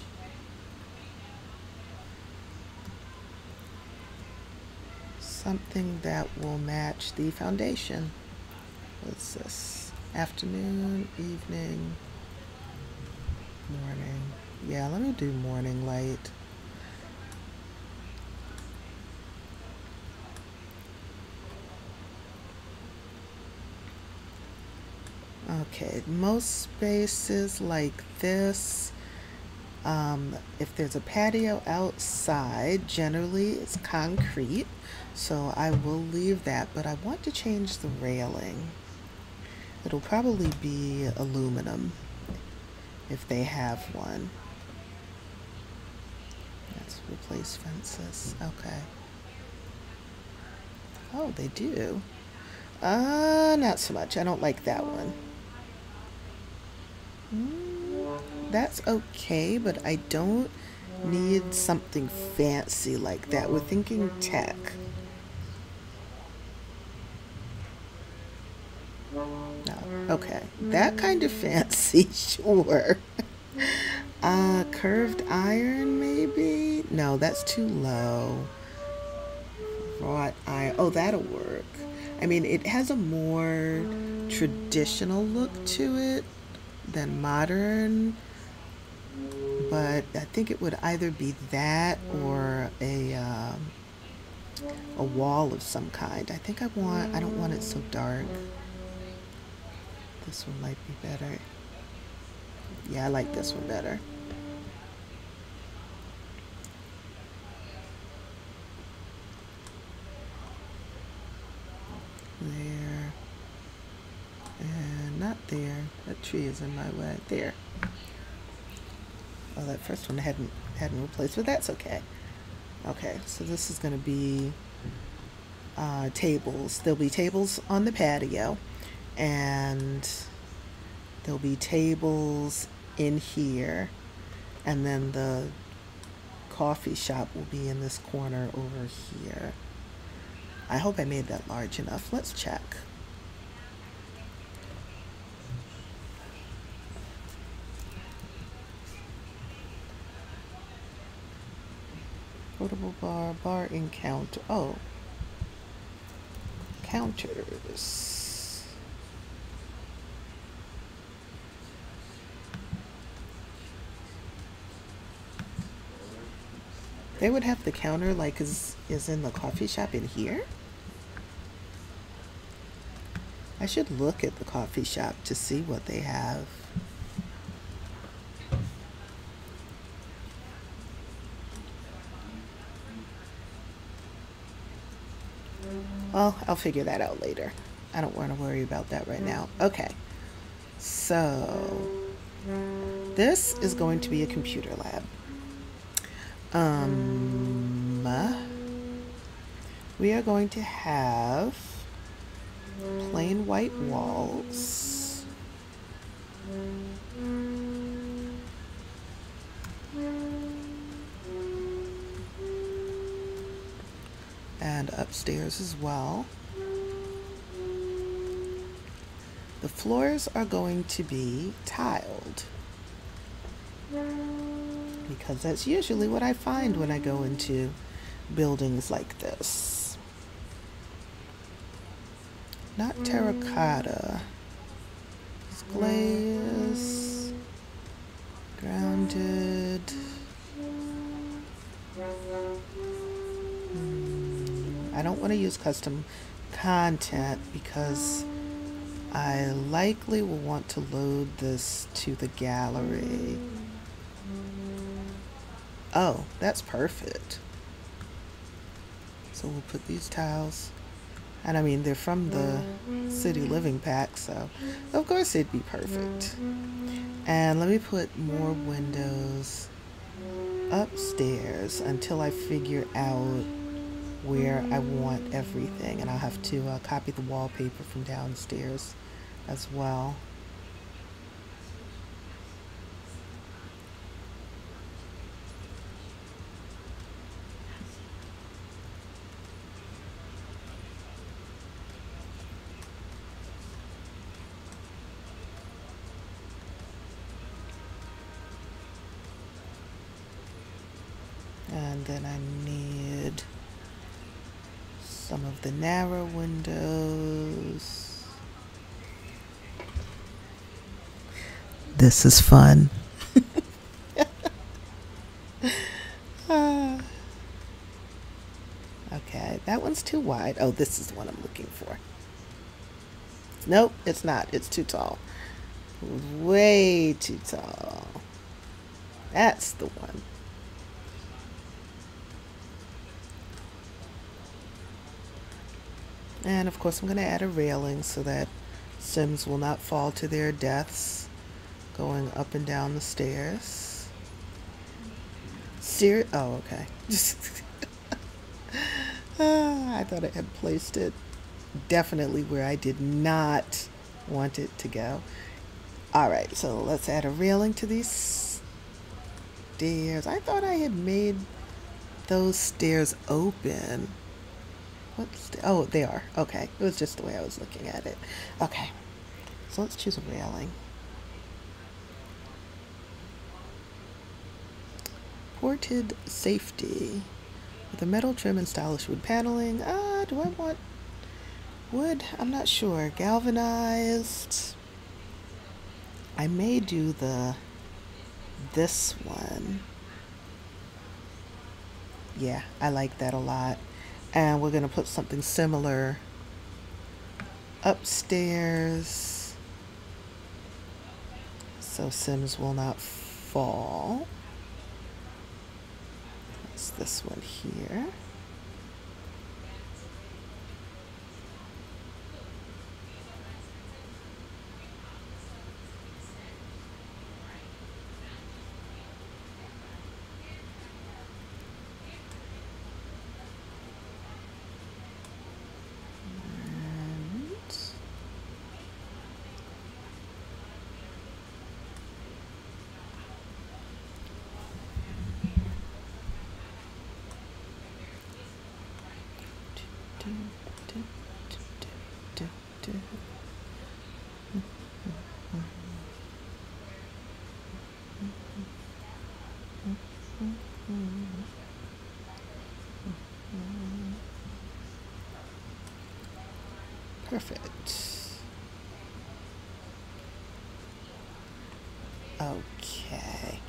something that will match the foundation. What's this? Afternoon, evening, morning. Yeah, let me do morning light. Okay, most spaces like this, um, if there's a patio outside, generally it's concrete, so I will leave that, but I want to change the railing. It'll probably be aluminum if they have one. Let's replace fences. Okay. Oh, they do. Uh, not so much. I don't like that one. Mm, that's okay, but I don't need something fancy like that. We're thinking tech. No, okay. That kind of fancy, sure. uh, curved iron, maybe? No, that's too low. Wrought iron. Oh, that'll work. I mean, it has a more traditional look to it than modern, but I think it would either be that or a um, a wall of some kind. I think I want. I don't want it so dark. This one might be better. Yeah, I like this one better. There. And not there. That tree is in my way. There. Oh, that first one hadn't hadn't replaced, but that's okay. Okay, so this is going to be uh, tables. There'll be tables on the patio, and there'll be tables in here, and then the coffee shop will be in this corner over here. I hope I made that large enough. Let's check. Portable bar, bar encounter. Oh. Counters. They would have the counter like is is in the coffee shop in here? I should look at the coffee shop to see what they have. Well, I'll figure that out later. I don't want to worry about that right now. Okay. So, this is going to be a computer lab. Um, we are going to have plain white walls. And upstairs as well. The floors are going to be tiled because that's usually what I find when I go into buildings like this. Not terracotta. It's glaze, grounded. Hmm, I don't want to use custom content because I likely will want to load this to the gallery. Oh, that's perfect. So we'll put these tiles, and I mean, they're from the City Living Pack, so of course it'd be perfect. And let me put more windows upstairs until I figure out where I want everything. And I'll have to uh, copy the wallpaper from downstairs as well. Then I need some of the narrow windows. This is fun. okay, that one's too wide. Oh, this is the one I'm looking for. Nope, it's not. It's too tall. Way too tall. That's the one. And of course I'm going to add a railing so that Sims will not fall to their deaths going up and down the stairs. Ser oh, okay. Ah, I thought I had placed it definitely where I did not want it to go. All right, so let's add a railing to these stairs. I thought I had made those stairs open. What's oh, they are. Okay, it was just the way I was looking at it. Okay, so let's choose a railing. Ported safety with a metal trim and stylish wood paneling. Ah, do I want wood? I'm not sure. Galvanized. I may do the this one. Yeah, I like that a lot. And we're going to put something similar upstairs so Sims will not fall. That's this one here. Perfect. Okay.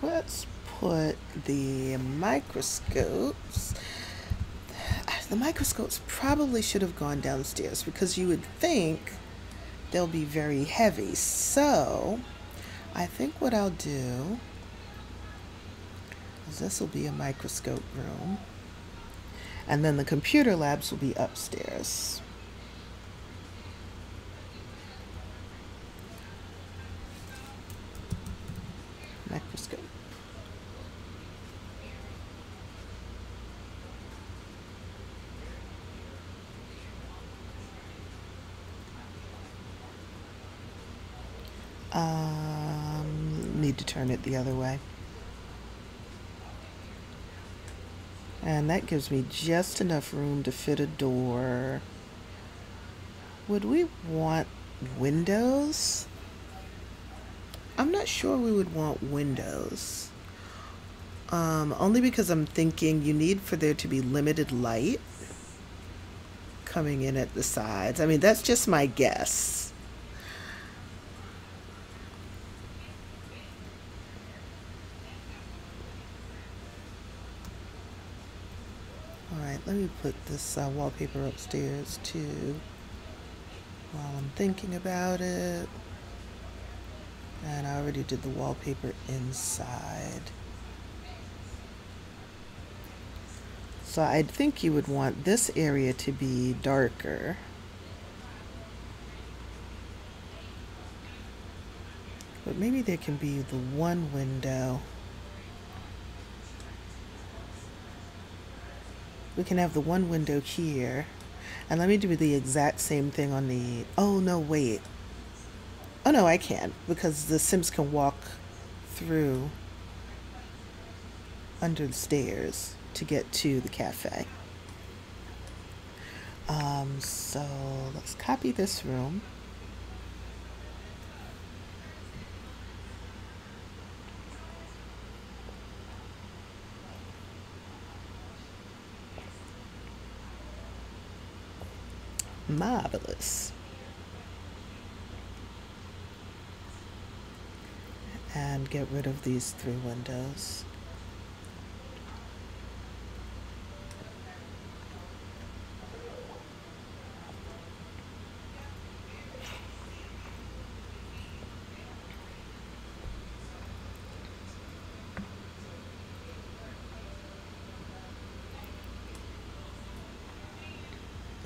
Let's put the microscopes. The microscopes probably should have gone downstairs because you would think they'll be very heavy. So I think what I'll do is this will be a microscope room. And then the computer labs will be upstairs. Microscope. Um, need to turn it the other way. And that gives me just enough room to fit a door. Would we want windows? I'm not sure we would want windows. Um, only because I'm thinking you need for there to be limited light coming in at the sides. I mean, that's just my guess. Let me put this uh, wallpaper upstairs too while I'm thinking about it. And I already did the wallpaper inside. So I think you would want this area to be darker. But maybe there can be the one window we can have the one window here. And let me do the exact same thing on the, oh no, wait. Oh no, I can't because the Sims can walk through under the stairs to get to the cafe. Um, so let's copy this room. Marvelous. And get rid of these three windows.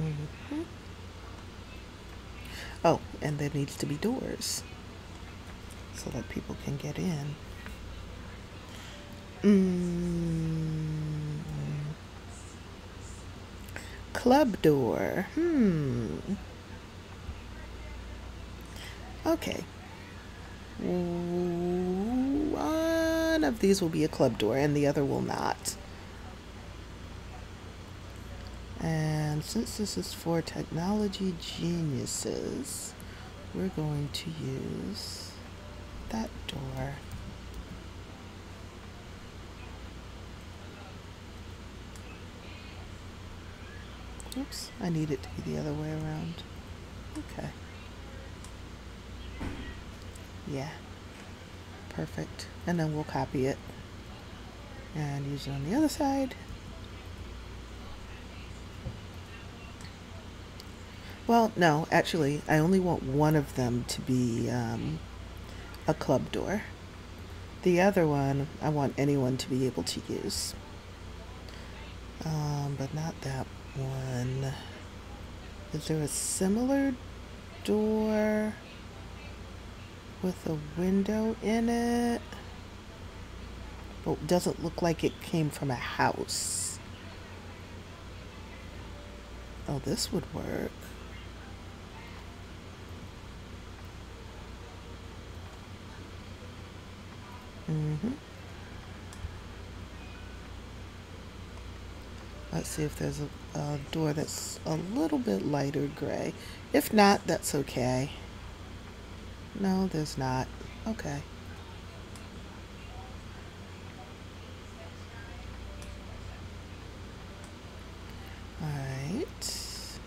Mm-hmm. Oh, and there needs to be doors so that people can get in. Mm. Club door. Hmm. Okay. One of these will be a club door and the other will not. And since this is for technology geniuses, we're going to use that door. Oops, I need it to be the other way around. Okay. Yeah. Perfect. And then we'll copy it and use it on the other side. Well, no, actually, I only want one of them to be um, a club door. The other one, I want anyone to be able to use. Um, but not that one. Is there a similar door with a window in it? But doesn't look like it came from a house. Oh, this would work. Mm-hmm. Let's see if there's a, a door that's a little bit lighter gray. If not, that's okay. No, there's not. Okay. Alright.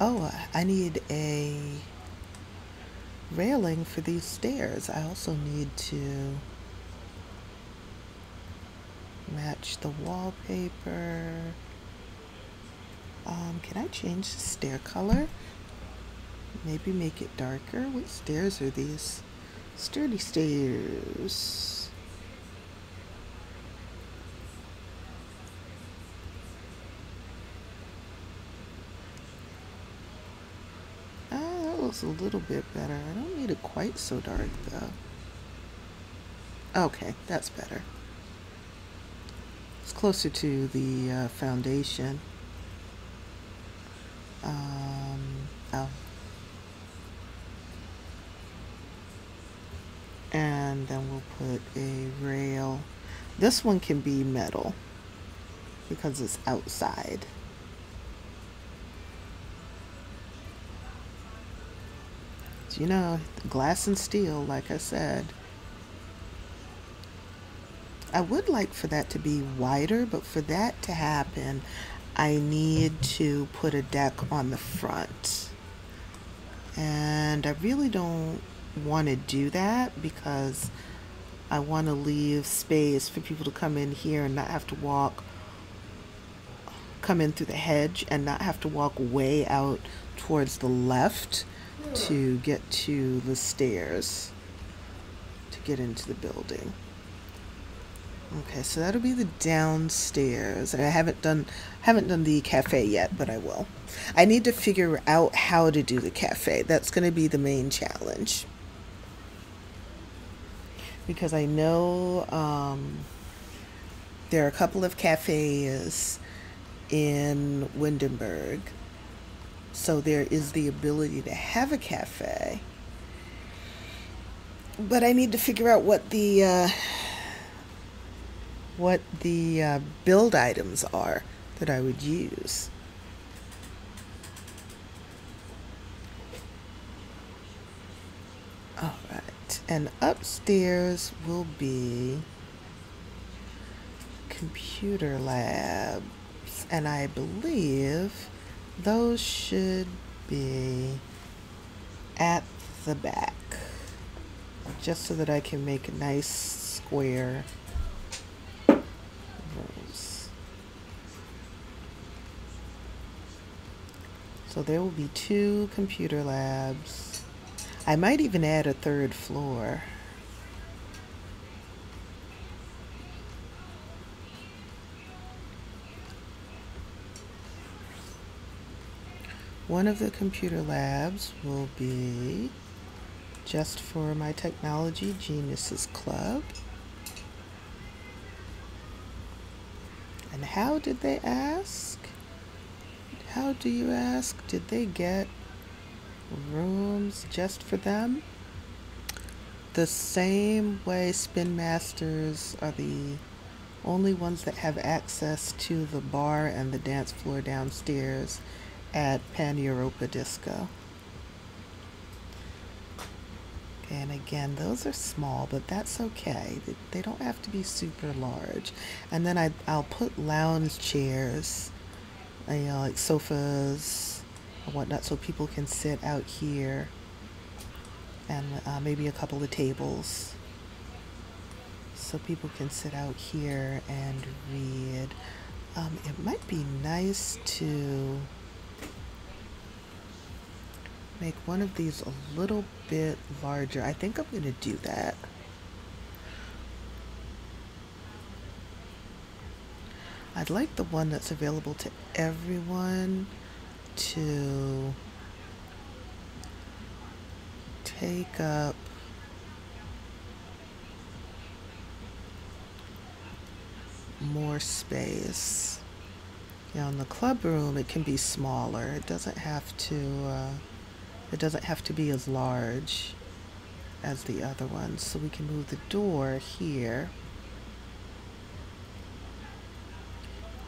Oh, I need a railing for these stairs. I also need to match the wallpaper. Um, can I change the stair color? Maybe make it darker. What stairs are these? Sturdy stairs. A little bit better. I don't need it quite so dark though. Okay, that's better. It's closer to the uh, foundation. Um, oh. And then we'll put a rail. This one can be metal because it's outside. You know, glass and steel, like I said. I would like for that to be wider, but for that to happen, I need to put a deck on the front. And I really don't want to do that because I want to leave space for people to come in here and not have to walk, come in through the hedge and not have to walk way out towards the left to get to the stairs to get into the building. Okay, so that'll be the downstairs. I haven't done haven't done the cafe yet, but I will. I need to figure out how to do the cafe. That's going to be the main challenge. Because I know um, there are a couple of cafes in Windenburg so there is the ability to have a cafe. But I need to figure out what the uh, what the uh, build items are that I would use. All right, and upstairs will be computer labs. and I believe those should be at the back just so that I can make a nice square rooms. So there will be two computer labs. I might even add a third floor. One of the computer labs will be just for my Technology Geniuses Club. And how did they ask? How do you ask? Did they get rooms just for them? The same way Spin Masters are the only ones that have access to the bar and the dance floor downstairs at Pan Europa Disco. And again, those are small, but that's okay. They don't have to be super large. And then I, I'll put lounge chairs, uh, you know, like sofas or whatnot, so people can sit out here. And uh, maybe a couple of tables. So people can sit out here and read. Um, it might be nice to make one of these a little bit larger. I think I'm going to do that. I'd like the one that's available to everyone to take up more space. Yeah, in the club room, it can be smaller. It doesn't have to. Uh, it doesn't have to be as large as the other ones. So we can move the door here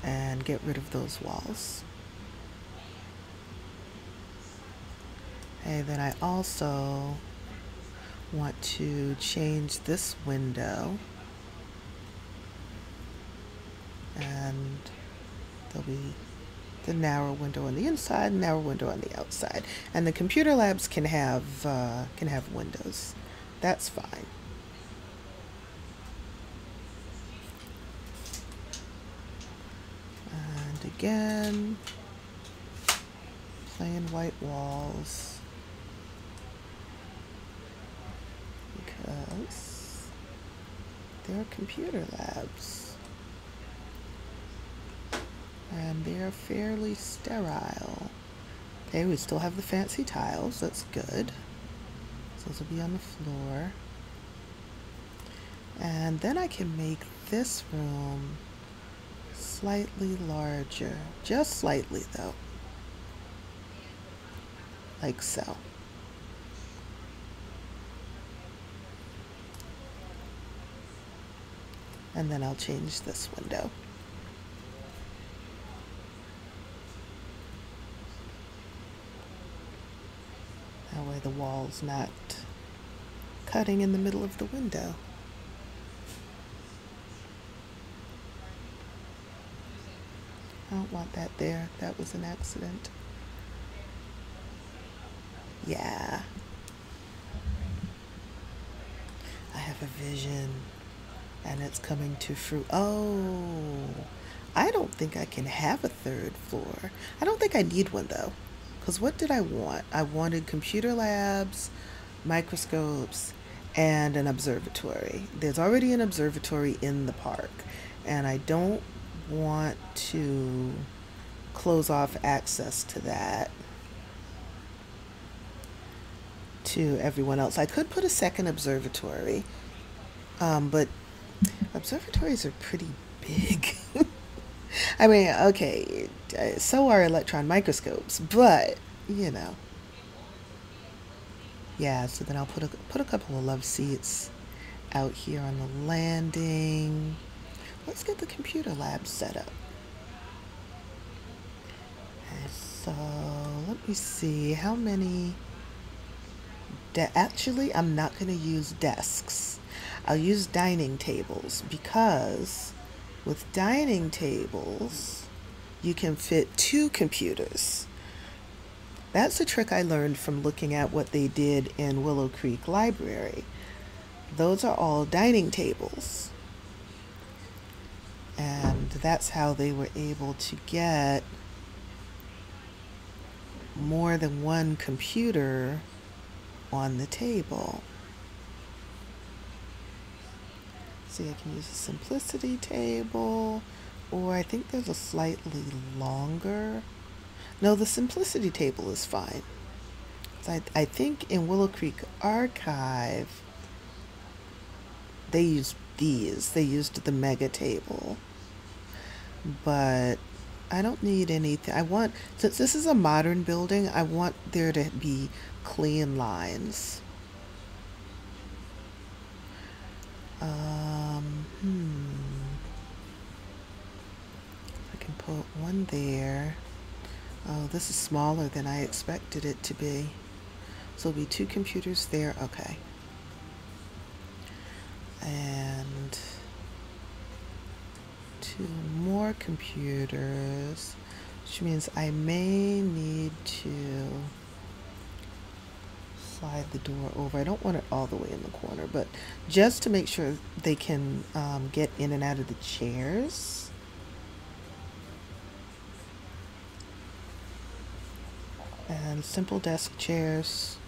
and get rid of those walls. And then I also want to change this window and there'll be the narrow window on the inside, narrow window on the outside. And the computer labs can have uh, can have windows. That's fine. And again, plain white walls because they're computer labs and they're fairly sterile. Okay, we still have the fancy tiles, that's good. So those will be on the floor. And then I can make this room slightly larger, just slightly though, like so. And then I'll change this window. That way the wall's not cutting in the middle of the window. I don't want that there. That was an accident. Yeah. I have a vision and it's coming to fruit. Oh, I don't think I can have a third floor. I don't think I need one though. Because what did I want? I wanted computer labs, microscopes, and an observatory. There's already an observatory in the park, and I don't want to close off access to that to everyone else. I could put a second observatory, um, but observatories are pretty big. I mean, okay, uh, so are electron microscopes, but you know. Yeah, so then I'll put a put a couple of love seats out here on the landing. Let's get the computer lab set up. so let me see how many. Actually, I'm not going to use desks. I'll use dining tables because with dining tables, you can fit two computers. That's a trick I learned from looking at what they did in Willow Creek Library. Those are all dining tables. And that's how they were able to get more than one computer on the table. See, I can use a simplicity table, or I think there's a slightly longer. No, the simplicity table is fine. So I, I think in Willow Creek Archive, they used these. They used the mega table. But I don't need anything. I want, since this is a modern building, I want there to be clean lines. Um, hmm. I can put one there. Oh, this is smaller than I expected it to be. So it'll be two computers there. Okay. And two more computers, which means I may need to slide the door over. I don't want it all the way in the corner, but just to make sure they can um, get in and out of the chairs. And simple desk chairs.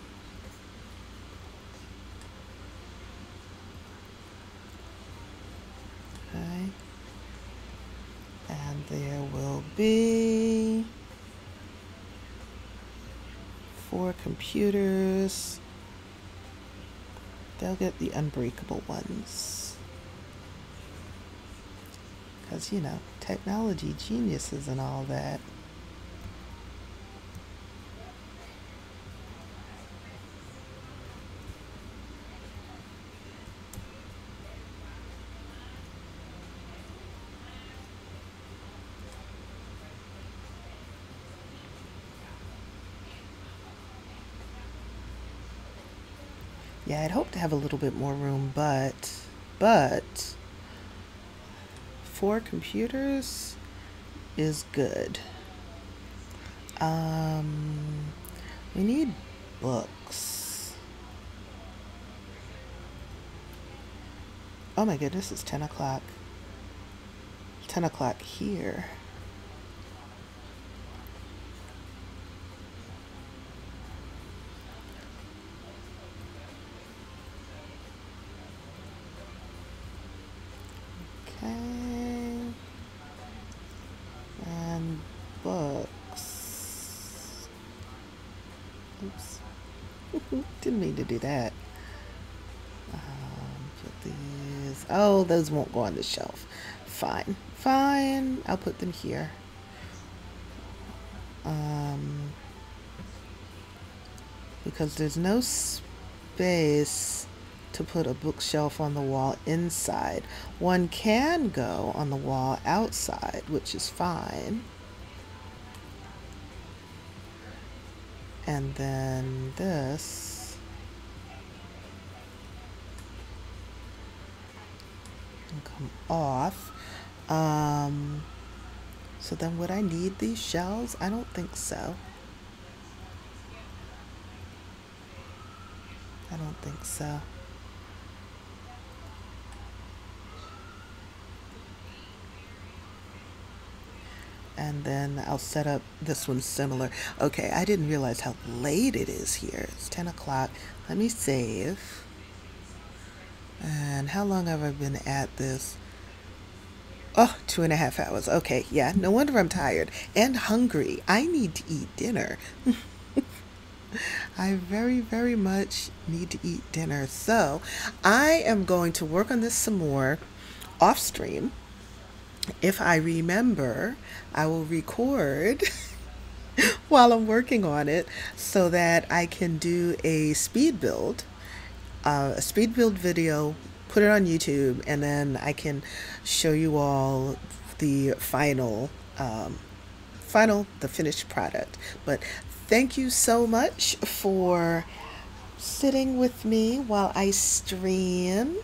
Okay. And there will be four computers. They'll get the unbreakable ones. Because, you know, technology geniuses and all that. Yeah, I'd hope to have a little bit more room, but, but, four computers is good. Um, we need books. Oh my goodness, it's 10 o'clock. 10 o'clock here. Didn't mean to do that. Um, put these. Oh, those won't go on the shelf. Fine. Fine. I'll put them here. Um, because there's no space to put a bookshelf on the wall inside. One can go on the wall outside, which is fine. And then this. Come off. Um, so then would I need these shells? I don't think so. I don't think so. and then I'll set up this one similar. Okay, I didn't realize how late it is here. It's 10 o'clock. Let me save. And how long have I been at this? Oh, two and a half hours. Okay, yeah, no wonder I'm tired and hungry. I need to eat dinner. I very, very much need to eat dinner. So I am going to work on this some more off stream if I remember, I will record while I'm working on it so that I can do a speed build, uh, a speed build video, put it on YouTube, and then I can show you all the final, um, final, the finished product. But thank you so much for sitting with me while I stream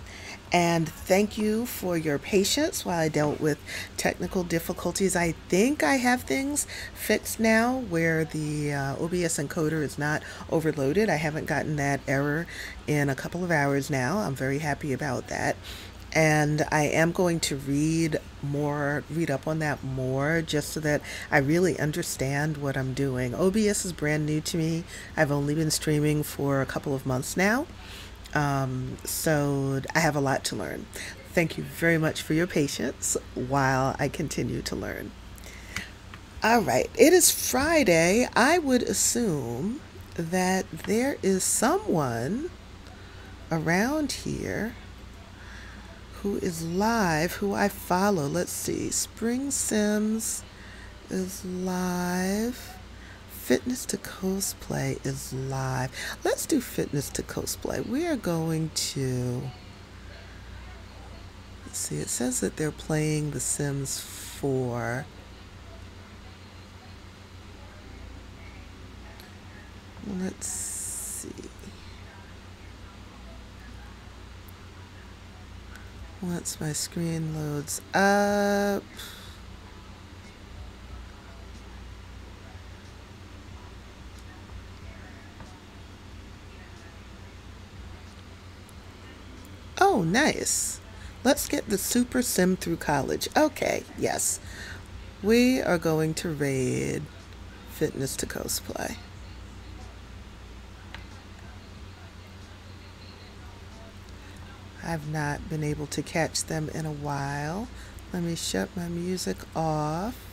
And thank you for your patience while I dealt with technical difficulties. I think I have things fixed now where the uh, OBS encoder is not overloaded. I haven't gotten that error in a couple of hours now. I'm very happy about that. And I am going to read more, read up on that more, just so that I really understand what I'm doing. OBS is brand new to me. I've only been streaming for a couple of months now. Um, so I have a lot to learn. Thank you very much for your patience while I continue to learn. All right, it is Friday. I would assume that there is someone around here who is live, who I follow. Let's see, Spring Sims is live. Fitness to Cosplay is live. Let's do Fitness to Cosplay. We are going to. Let's see, it says that they're playing The Sims 4. Let's see. Once my screen loads up. Oh, nice. Let's get the Super Sim through college. Okay, yes. We are going to raid Fitness to Cosplay. I've not been able to catch them in a while. Let me shut my music off.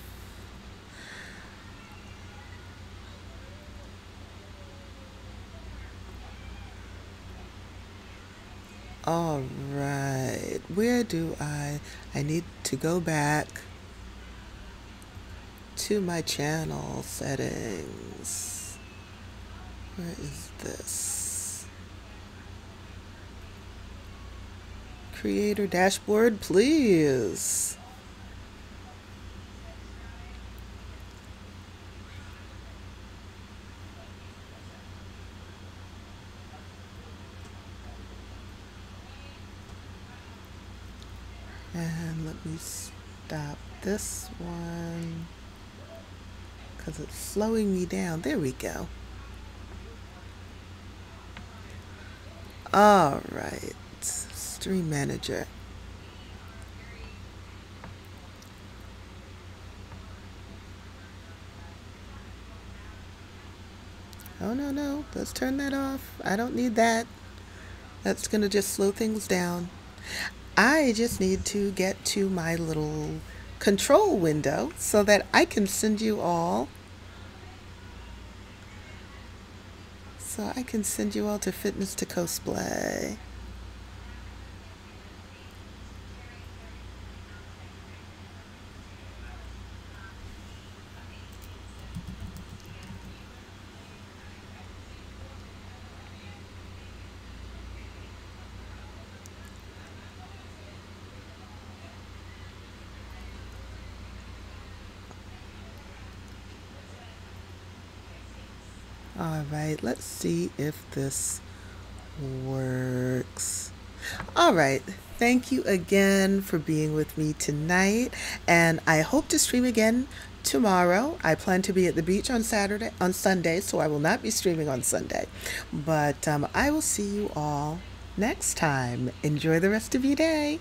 All right, where do I, I need to go back to my channel settings. Where is this? Creator dashboard, please. And let me stop this one because it's slowing me down. There we go. All right, Stream Manager. Oh, no, no, let's turn that off. I don't need that. That's going to just slow things down. I just need to get to my little control window so that I can send you all so I can send you all to Fitness to Cosplay. All right, let's see if this works. All right, thank you again for being with me tonight, and I hope to stream again tomorrow. I plan to be at the beach on Saturday, on Sunday, so I will not be streaming on Sunday. But um, I will see you all next time. Enjoy the rest of your day.